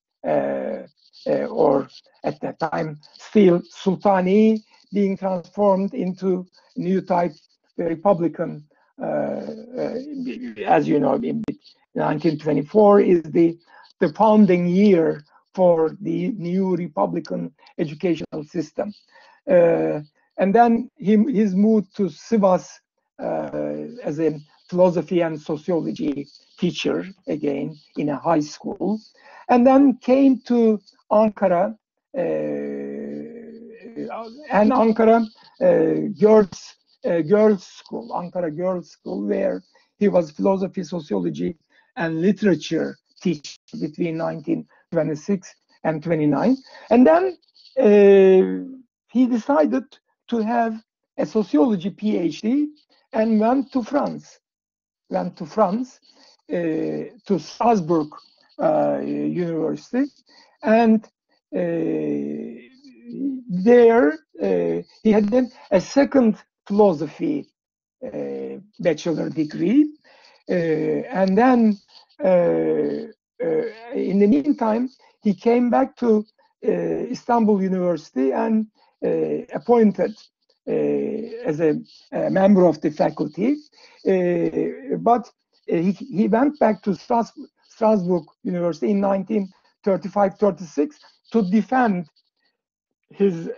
or at that time still Sultani, being transformed into new type Republican. as you know, in 1924 is the the founding year for the new Republican educational system. Uh, and then he, he's moved to Sivas uh, as a philosophy and sociology teacher again in a high school, and then came to Ankara uh, and Ankara uh, girls uh, girls school, Ankara girls school, where he was philosophy, sociology, and literature teacher between 1926 and 29, and then uh, he decided to have a sociology PhD and went to France. Went to France, uh, to Strasbourg uh, University, and uh, there he had then a second philosophy bachelor degree, and then in the meantime, he came back to Istanbul University and appointed uh, as a, a, member of the faculty, uh, but uh, he, he went back to Strasbourg, Strasbourg University in 1935-36 to defend his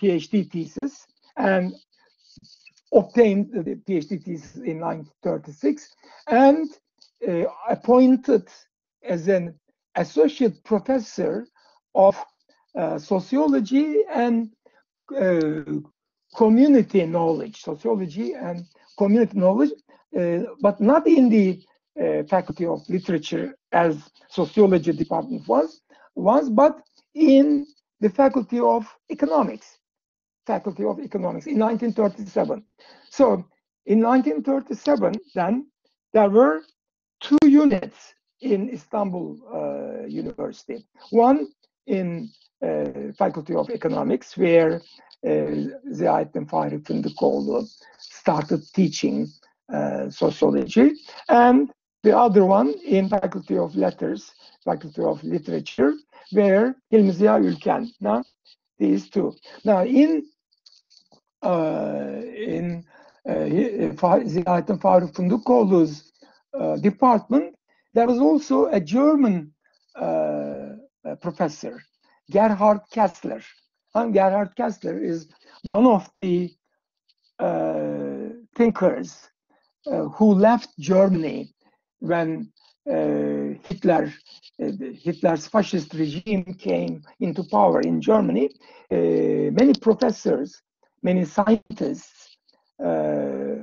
PhD thesis and obtained the PhD thesis in 1936 and uh, appointed as an associate professor of uh, sociology and uh, community knowledge, sociology and community knowledge, uh, but not in the uh, faculty of literature as sociology department was, was, but in the faculty of economics, faculty of economics in 1937. So in 1937, then there were two units in Istanbul uh, University. One in uh, Faculty of Economics, where Ziyaeddin Fahri Fındıkoğlu started teaching uh, sociology, and the other one in Faculty of Letters, Faculty of Literature, where Hilmi Ziya Ülken. Now, these two. Now, in uh, in uh, Ziyaeddin Fahri Fındıkoğlu's uh, department, there was also a German uh, professor, Gerhard Kessler, and Gerhard Kessler is one of the uh, thinkers uh, who left Germany when uh, Hitler, uh, Hitler's fascist regime came into power in Germany. Uh, many professors, many scientists uh,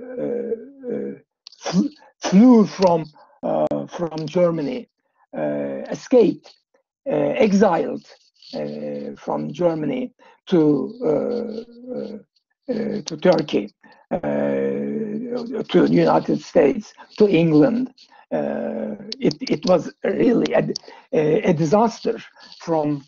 flew from from Germany, escaped, exiled from Germany to uh, uh, to Turkey, to the United States, to England. it, it was really a, a, a disaster from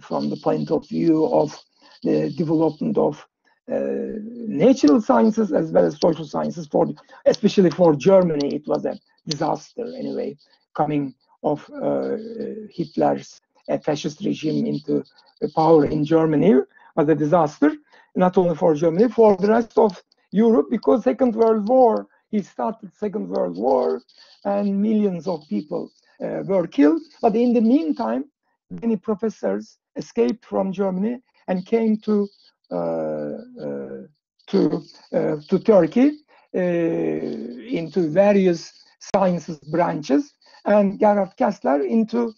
from the point of view of the development of uh, natural sciences as well as social sciences for especially for Germany it was a disaster anyway coming of uh, Hitler's a fascist regime into power in Germany was a disaster, not only for Germany, for the rest of Europe, because Second World War, he started Second World War, and millions of people uh, were killed. But in the meantime, many professors escaped from Germany and came to uh, uh, to uh, to Turkey uh, into various sciences branches, and Gerhard Kessler into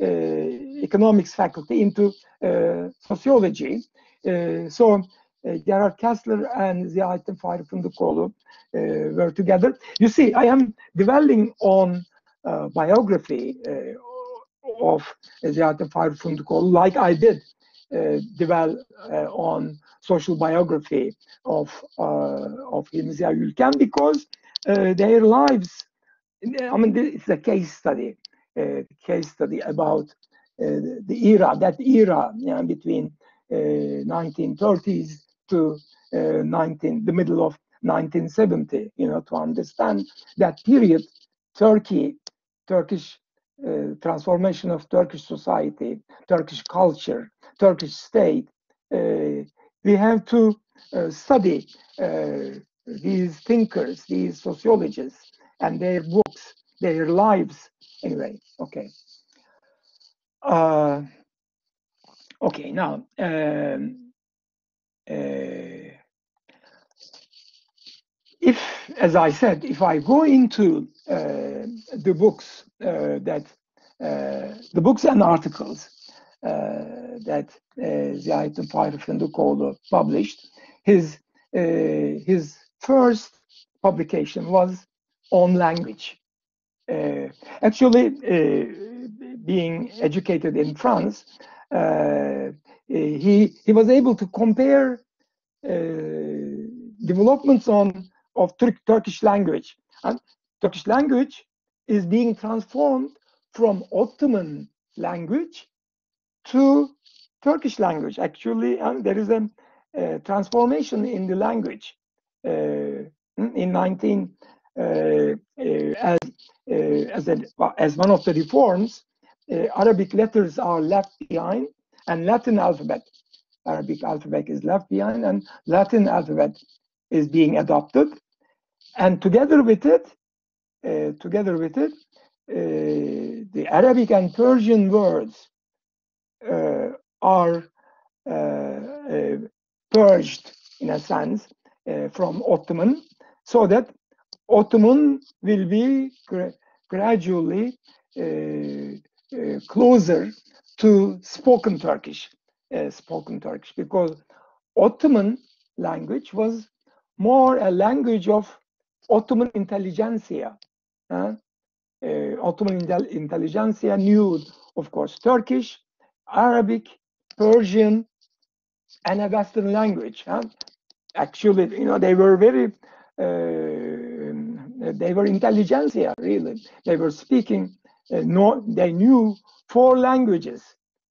economics faculty into uh, sociology. Uh, so Gerhard Kessler and Ziyaeddin Fahri Fındıkoğlu were together. You see, I am dwelling on biography of Ziyaeddin Fahri Fındıkoğlu like I did uh, dwell uh, on social biography of uh, of Hilmi Ziya Ülken because their lives. I mean, it's a case study, case study about the era, that era you know, between 1930s to 19, the middle of 1970. You know, to understand that period, Turkey, Turkish uh, transformation of Turkish society, Turkish culture, Turkish state, uh, we have to uh, study uh, these thinkers, these sociologists, and their books, their lives. Anyway, okay. Uh, okay, now, um, uh, if, as I said, if I go into uh, the books that, the books and articles uh, that uh, Fahri Fındıkoğlu published. His, uh, his first publication was on language. Actually, being educated in France, he, he was able to compare developments on of Turk, Turkish language. And Turkish language is being transformed from Ottoman language to Turkish language. Actually, and there is a, a, transformation in the language. Uh, in 19, uh, uh, as uh, as, a, as one of the reforms, uh, Arabic letters are left behind, and Latin alphabet, Arabic alphabet is left behind, and Latin alphabet is being adopted. And together with it, uh, together with it, the Arabic and Persian words uh, are uh, uh, purged, in a sense, from Ottoman, so that Ottoman will be gra gradually closer to spoken Turkish, spoken Turkish, because Ottoman language was more a language of Ottoman intelligentsia. Uh, Ottoman intelligentsia knew, of course, Turkish, Arabic, Persian, and a Western language. Huh? Actually, you know, they were very, uh, they were intelligentsia, really. They were speaking, uh, no, they knew four languages.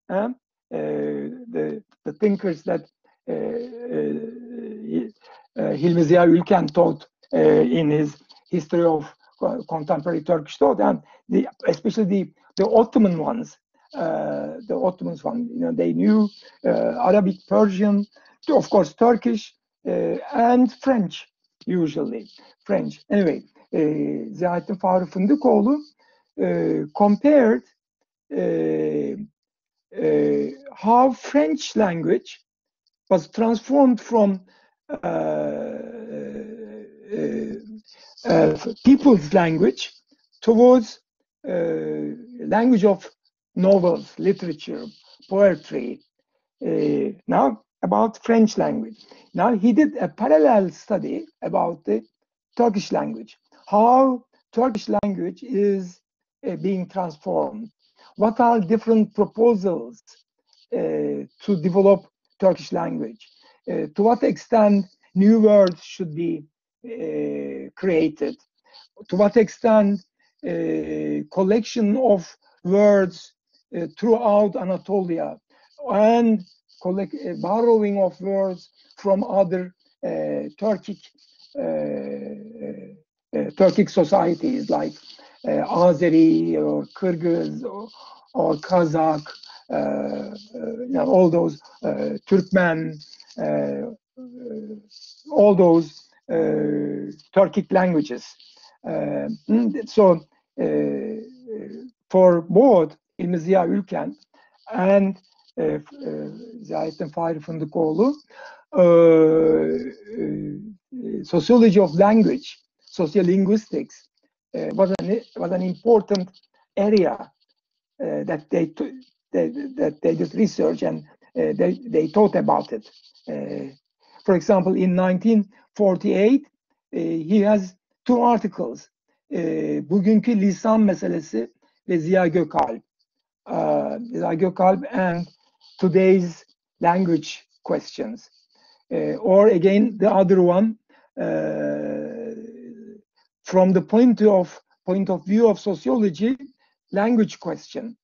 Huh? Uh, the, the thinkers that uh, uh, uh, Hilmi Ziya Ülken taught in his history of contemporary Turkish thought, and the, especially the, the Ottoman ones, uh, the Ottomans one. You know, they knew uh, Arabic, Persian, of course, Turkish, uh, and French, usually. French. Anyway, Ziyaeddin Fahri Fındıkoğlu compared how French language was transformed from uh, uh, people's language towards uh, language of novels, literature, poetry. Uh, now about French language. Now he did a parallel study about the Turkish language, how Turkish language is uh, being transformed. What are different proposals uh, to develop Turkish language? Uh, to what extent new words should be uh, created? To what extent uh, collection of words uh, throughout Anatolia and collect, uh, borrowing of words from other uh, Turkic uh, uh, uh, Turkic societies like Azeri or Kyrgyz or, or Kazakh, you know, all those Turkmen, all those Turkic languages. So for both Hilmi Ülken and uh, uh, Ziyaeddin Fahri Fındıkoğlu uh, uh, sociology of language, sociolinguistics uh, was an was an important area uh, that they that, that they did research and uh, they they thought about it. Uh, For example, in 1948, he has two articles. Bugünkü lisan meselesi ve Ziya Gökalp. Ziya Gökalp and today's language questions. Uh, or again, the other one, uh, from the point of point of view of sociology, language question.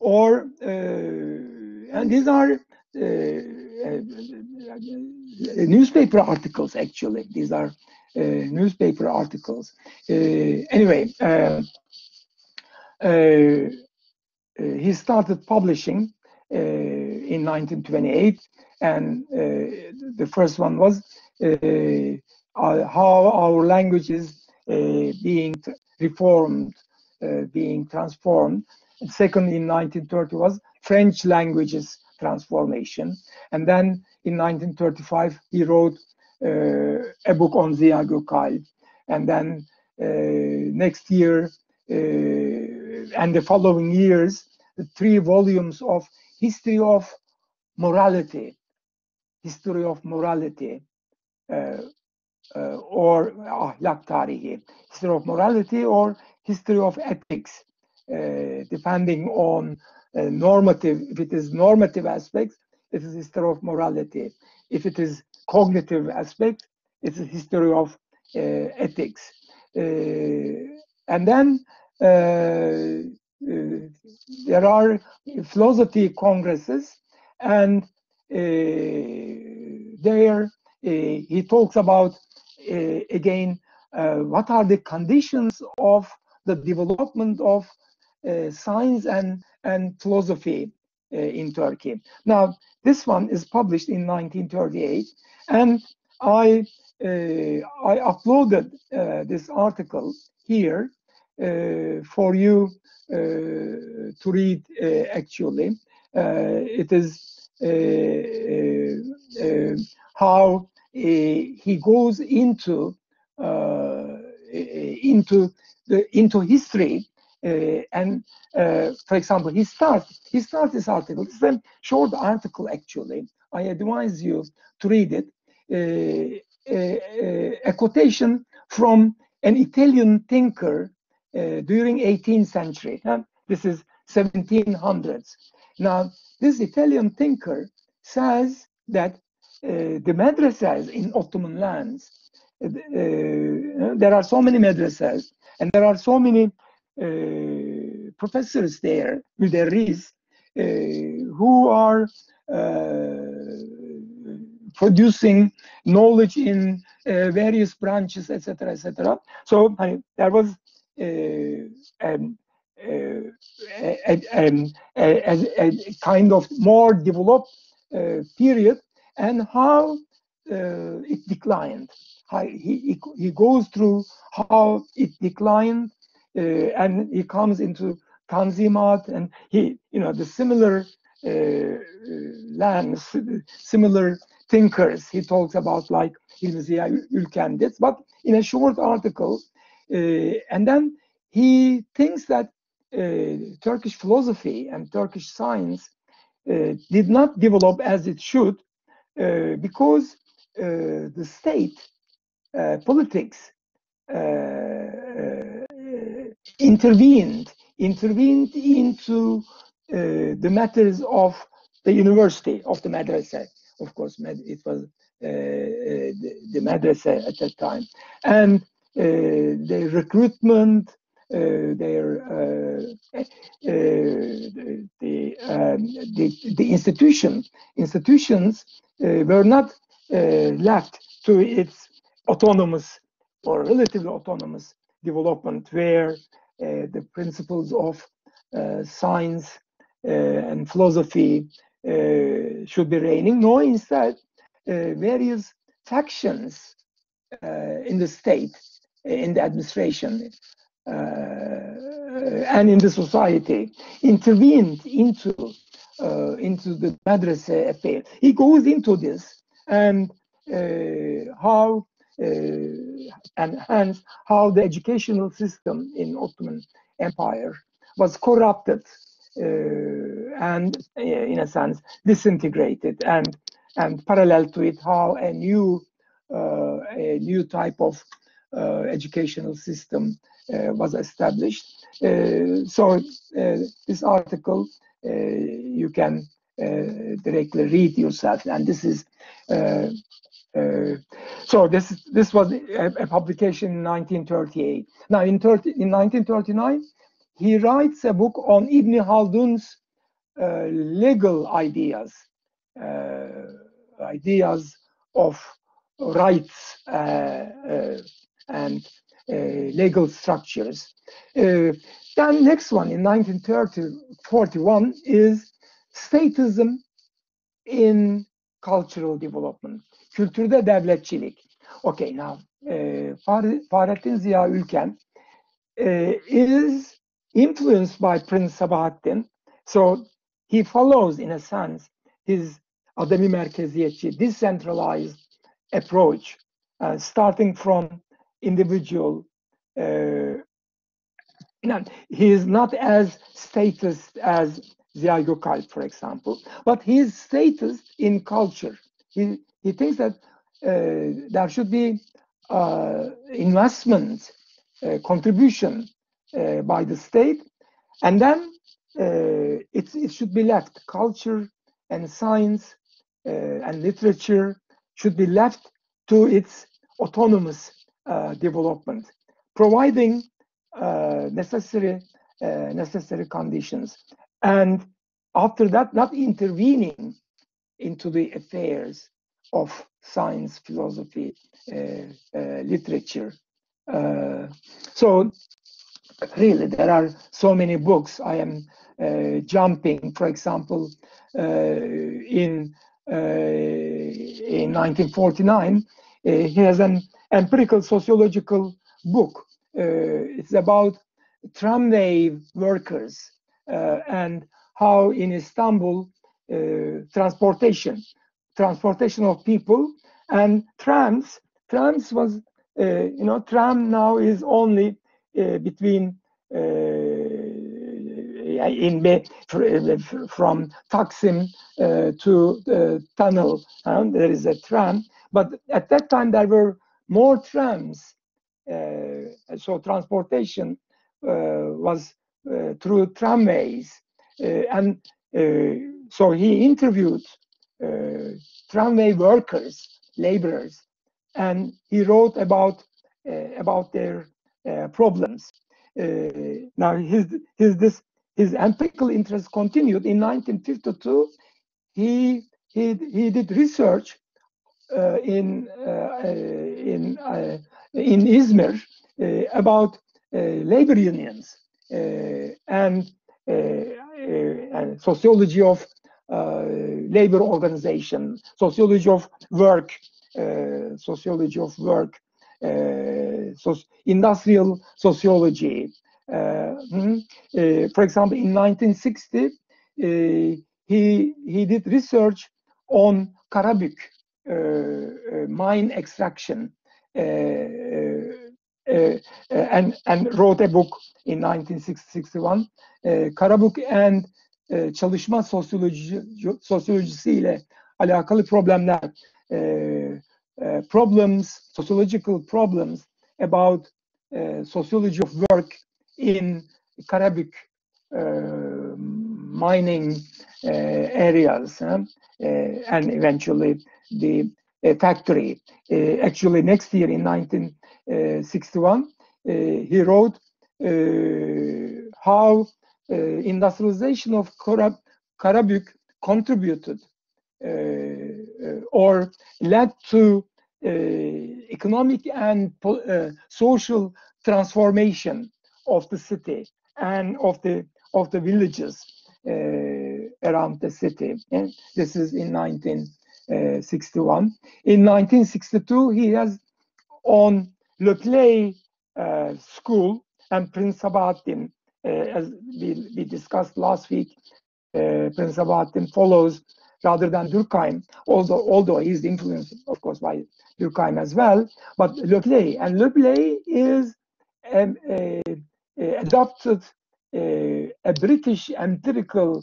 Or uh, and these are uh, newspaper articles actually these are uh, newspaper articles uh, anyway he started publishing in 1928 and the first one was how our language is being reformed being transformed second in 1930 was French languages transformation. And then in 1935, he wrote uh, a book on Ziya Gökalp. And then uh, next year uh, and the following years, the three volumes of History of Morality, History of Morality, uh, uh, or Ahlak Tarihi, History of Morality or History of Ethics, uh, depending on uh, normative, if it is normative aspects, it is history of morality. If it is cognitive aspect, it's a history of uh, ethics. Uh, and then there are philosophy congresses, and there he talks about again what are the conditions of the development of science and and philosophy uh, in Turkey. Now, this one is published in 1938, and I uh, I uploaded uh, this article here Uh, for you uh, to read. Uh, actually, it is how he goes into into the into history uh, and uh, for example, he starts he starts this article. It's a short article actually. I advise you to read it. Uh, a quotation from an Italian thinker during 18th century. Huh? This is 1700s. Now, this Italian thinker says that uh, the madrasas in Ottoman lands, uh, there are so many madrasas, and there are so many uh, professors there, müderris, uh, who are uh, producing knowledge in various branches, etc., etc. So I, there was um, a, a, a, a, kind of more developed uh, period and how uh, it declined. How he, he goes through how it declined uh, and he comes into Tanzimat and he, you know, the similar uh, lands, similar thinkers he talks about like Hilmi Ülkendis, but in a short article. Uh, and then he thinks that Turkish philosophy and Turkish science did not develop as it should because the state politics intervened intervened into uh, the matters of the university of the madrasa. Of course, it was uh, uh, the, the madrasa at that time, and uh, the recruitment, uh, their uh, the, um, the, the institution institutions were not left to its autonomous or relatively autonomous development where uh, the principles of uh, science uh, and philosophy should be reigning. No, instead, various factions in the state, in the administration, and in the society intervened into uh, into the madrasa affair. He goes into this and uh, how uh, and hence how the educational system in Ottoman Empire was corrupted uh, and uh, in a sense disintegrated and and parallel to it, how a new uh, a new type of uh, educational system uh, was established. so this article you can directly read yourself, and this is uh, so this this was a, a, publication in 1938. Now in, 30, in 1939, he writes a book on Ibn Khaldun's uh, legal ideas, uh, ideas of rights uh, uh, and legal structures. then next one in 1941 is statism in cultural development. Kültürde devletçilik. Okay, now uh, Fahrettin Ziya Ülken uh, is influenced by Prince Sabahattin. So he follows, in a sense, his ademi merkeziyetçi, decentralized approach, uh, starting from individual. Uh, he is not as statist as Ziya Gökalp, for example, but his status in culture. He, he thinks that uh, there should be uh, investment, uh, contribution uh, by the state, and then uh, it, it should be left. Culture and science uh, and literature should be left to its autonomous development, providing necessary necessary conditions and after that, not intervening into the affairs of science, philosophy, uh, uh, literature. Uh, so really, there are so many books. I am uh, jumping, for example, uh, in uh, in 1949, he has an empirical sociological book. it's about tramway workers uh, and how in Istanbul uh, transportation, transportation of people and trams, trams was, uh, you know, tram now is only between in from Taksim uh, to Tünel. Uh, there is a tram, but at that time there were more trams, uh, so transportation was uh, through tramways. Uh, and uh, so he interviewed tramway workers, laborers, and he wrote about about their problems. now his his this his empirical interest continued in 1952. He he he did research uh, in uh, in uh, in Izmir about labor unions uh, and, uh, uh, and sociology of labor organization, sociology of work, sociology of work, so industrial sociology. Hmm, for example, in 1960, he he did research on Karabük uh, mine extraction uh, uh, and and wrote a book in 1961 e, Karabuk and e, çalışma sosyoloji sosyolojisiyle alakalı problemler e, e, problems sociological problems about uh, sociology of work in Karabük uh, mining uh, areas uh, and eventually the factory. actually, next year in 1961, he wrote uh, how uh, industrialization of Karab Karabük contributed uh, or led to economic and social transformation of the city and of the of the villages uh, around the city. And this is in 1961. In 1962, he has on Le Play uh, school and Prince Sabahattin, uh, as we, we discussed last week, uh, Prince Sabahattin follows rather than Durkheim, although although he's influenced, of course, by Durkheim as well. But Le Play, and Le Play is um, adopted a, British empirical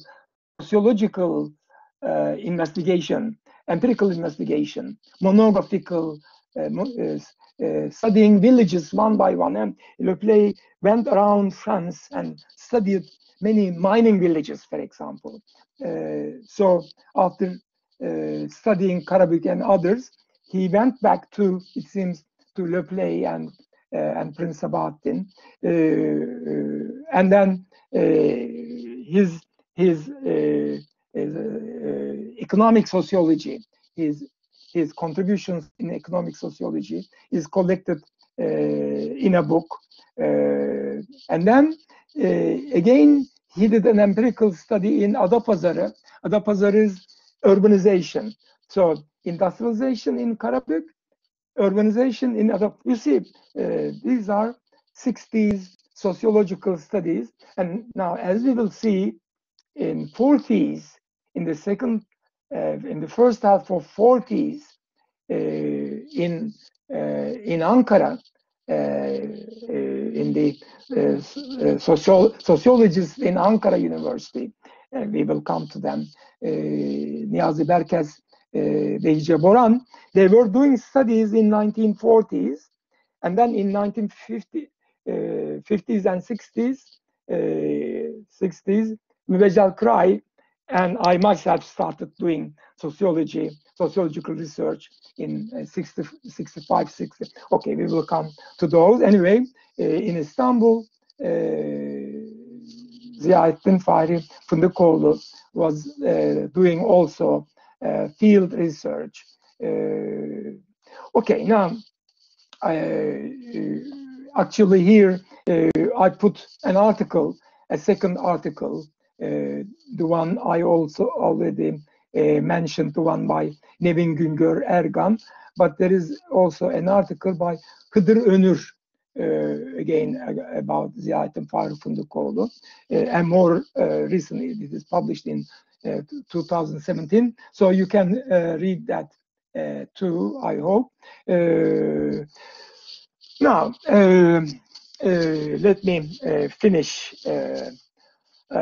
sociological uh, investigation empirical investigation, monographical uh, uh, studying villages one by one. And Le Play went around France and studied many mining villages, for example. Uh, so after uh, studying Karabük and others, he went back to, it seems, to Le Play and uh, and Prince Sabahattin, uh, and then his his, his economic sociology, his his contributions in economic sociology is collected uh, in a book. Uh, and then uh, again, he did an empirical study in Adapazarı. Adapazarı is urbanization. So industrialization in Karabük, urbanization in Adap. You see, uh, these are 60s sociological studies. And now, as we will see in 40s, in the second uh, in the first half of 40s uh, in uh, in Ankara, in the social, sociologists in Ankara University, we will come to them, Niyazi Berkes, Boran, they were doing studies in 1940s, and then in 1950, 50s and 60s, 60s, Mübeccel Kıray and I myself started doing sociology, sociological research in uh, 60, 65, 60. Okay, we will come to those. Anyway, uh, in Istanbul, uh, Ziyaeddin Fahri Fındıkoğlu was uh, doing also uh, field research. Uh, okay, now, I, actually here I put an article, a second article uh, the one I also already uh, mentioned, the one by Nevin Güngör Ergan, but there is also an article by Hıdır Önür, uh, again about Ziyaeddin Fahri Fındıkoğlu, uh, and more uh, recently it is published in uh, 2017. So you can read that too, I hope. now, let me finish uh,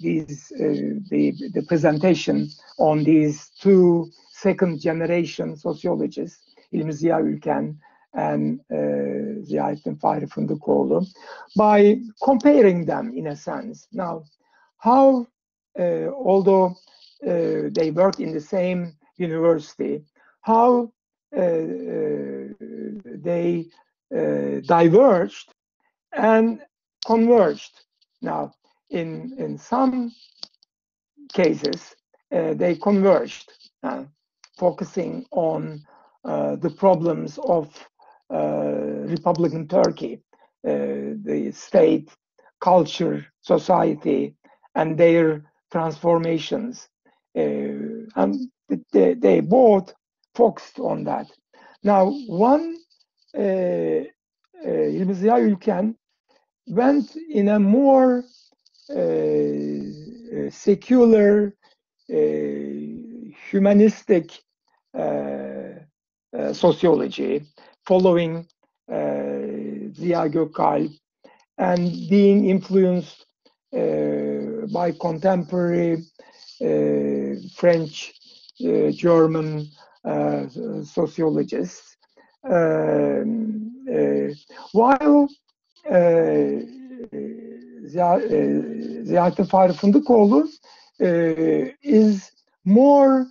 these uh, the the presentation on these two second generation sociologists Hilmi Ziya Ülken and uh, Ziyaeddin Fahri Fındıkoğlu by comparing them in a sense. Now, how, uh, although uh, they work in the same university, how uh, uh they diverged and converged. Now, in, in some cases, uh, they converged, uh, focusing on uh, the problems of uh, Republican Turkey, uh, the state, culture, society, and their transformations. Uh, and they, they, both focused on that. Now, one uh, Ülken went in a more uh, uh secular, uh, humanistic uh, sociology, following Ziya Gökalp and being influenced Uh, by contemporary uh, French, uh, German sociologists. Um, while Ziyaeddin Fahri Fındıkoğlu is more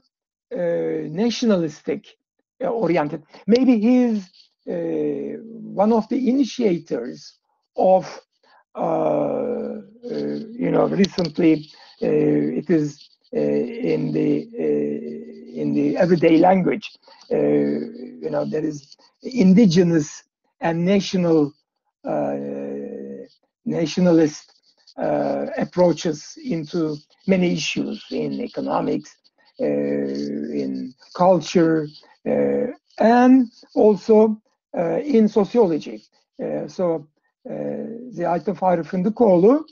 nationalistic oriented. Maybe he's one of the initiators of uh, uh, you know, recently uh, it is in the in the everyday language. you know, there is indigenous and national uh, nationalist uh, approaches into many issues in economics, uh, in culture, and also in sociology. so Ziyaeddin Fahri Fındıkoğlu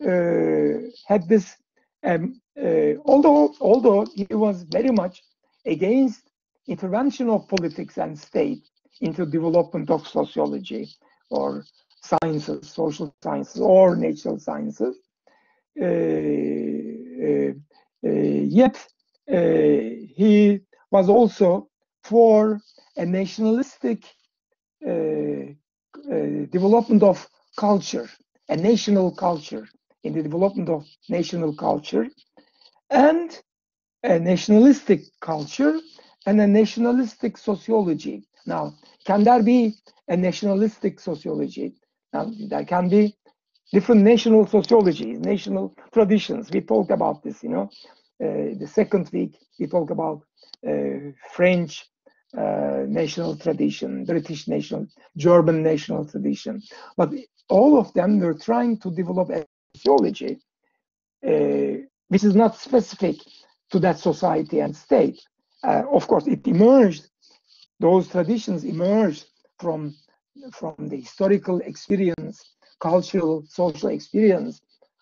had this um, uh, although although he was very much against intervention of politics and state into development of sociology or sciences, social sciences, or natural sciences. Uh, uh, uh, yet he was also for a nationalistic development of culture, a national culture, in the development of national culture, and a nationalistic culture and a nationalistic sociology. Now, can there be a nationalistic sociology? Now, there can be different national sociologies, national traditions. We talked about this, you know. Uh, the second week, we talk about uh, French uh, national tradition, British national, German national tradition. But all of them were trying to develop a sociology uh, which is not specific to that society and state. Uh, of course, it emerged, those traditions emerged from, from the historical experience, cultural, social experience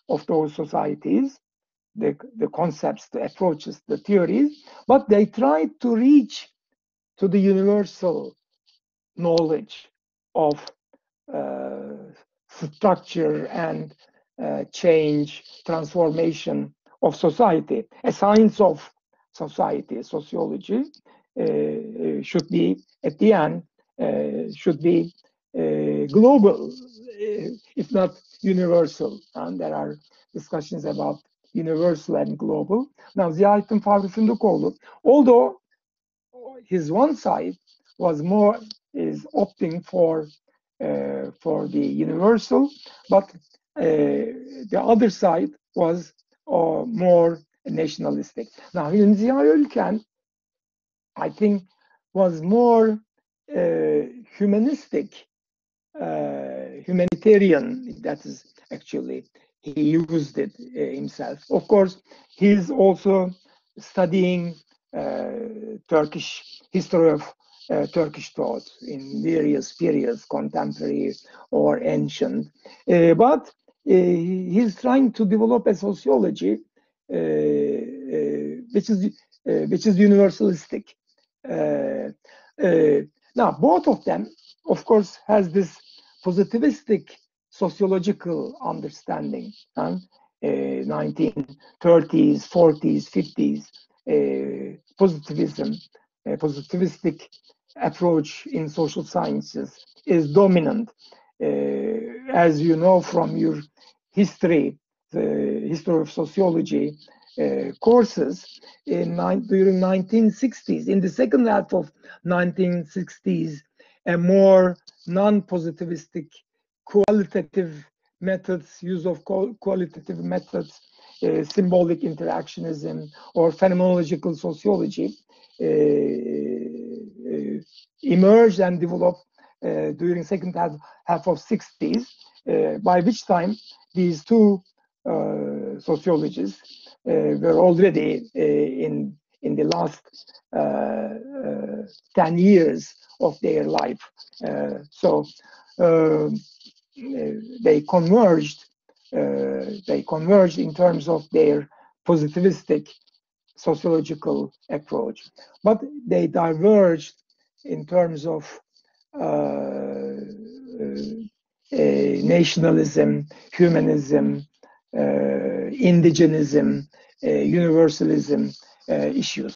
of those societies, the, the concepts, the approaches, the theories, but they tried to reach to the universal knowledge of uh, structure and uh, change, transformation of society. A science of society, sociology, uh, uh should be, at the end, uh, should be uh, global, if not universal. And there are discussions about universal and global. Now, Ziyaeddin Fahri Fındıkoğlu, although his one side was more is opting for uh, for the universal, but the other side was uh, more nationalistic. Now, in Ziya Ülken, I think, was more uh, humanistic, humanitarian. That is actually he used it himself. Of course, he's also studying uh, Turkish history of uh, Turkish thought in various periods, contemporary or ancient. Uh, but uh, he's trying to develop a sociology uh, uh, which is which is universalistic. now, both of them, of course, has this positivistic sociological understanding. And 1930s, 40s, 50s, uh, positivism, positivistic approach in social sciences is dominant. As you know from your history, the history of sociology uh, courses in during 1960s. In the second half of 1960s, a more non-positivistic qualitative methods, use of qualitative methods, uh, symbolic interactionism, or phenomenological sociology uh, uh emerged and developed Uh, during second half, half of 60s, uh, by which time these two uh, sociologists uh, were already uh, in in the last 10 years of their life. so they converged uh, they converged in terms of their positivistic sociological approach, but they diverged in terms of uh, uh, nationalism, humanism, indigenism, universalism issues.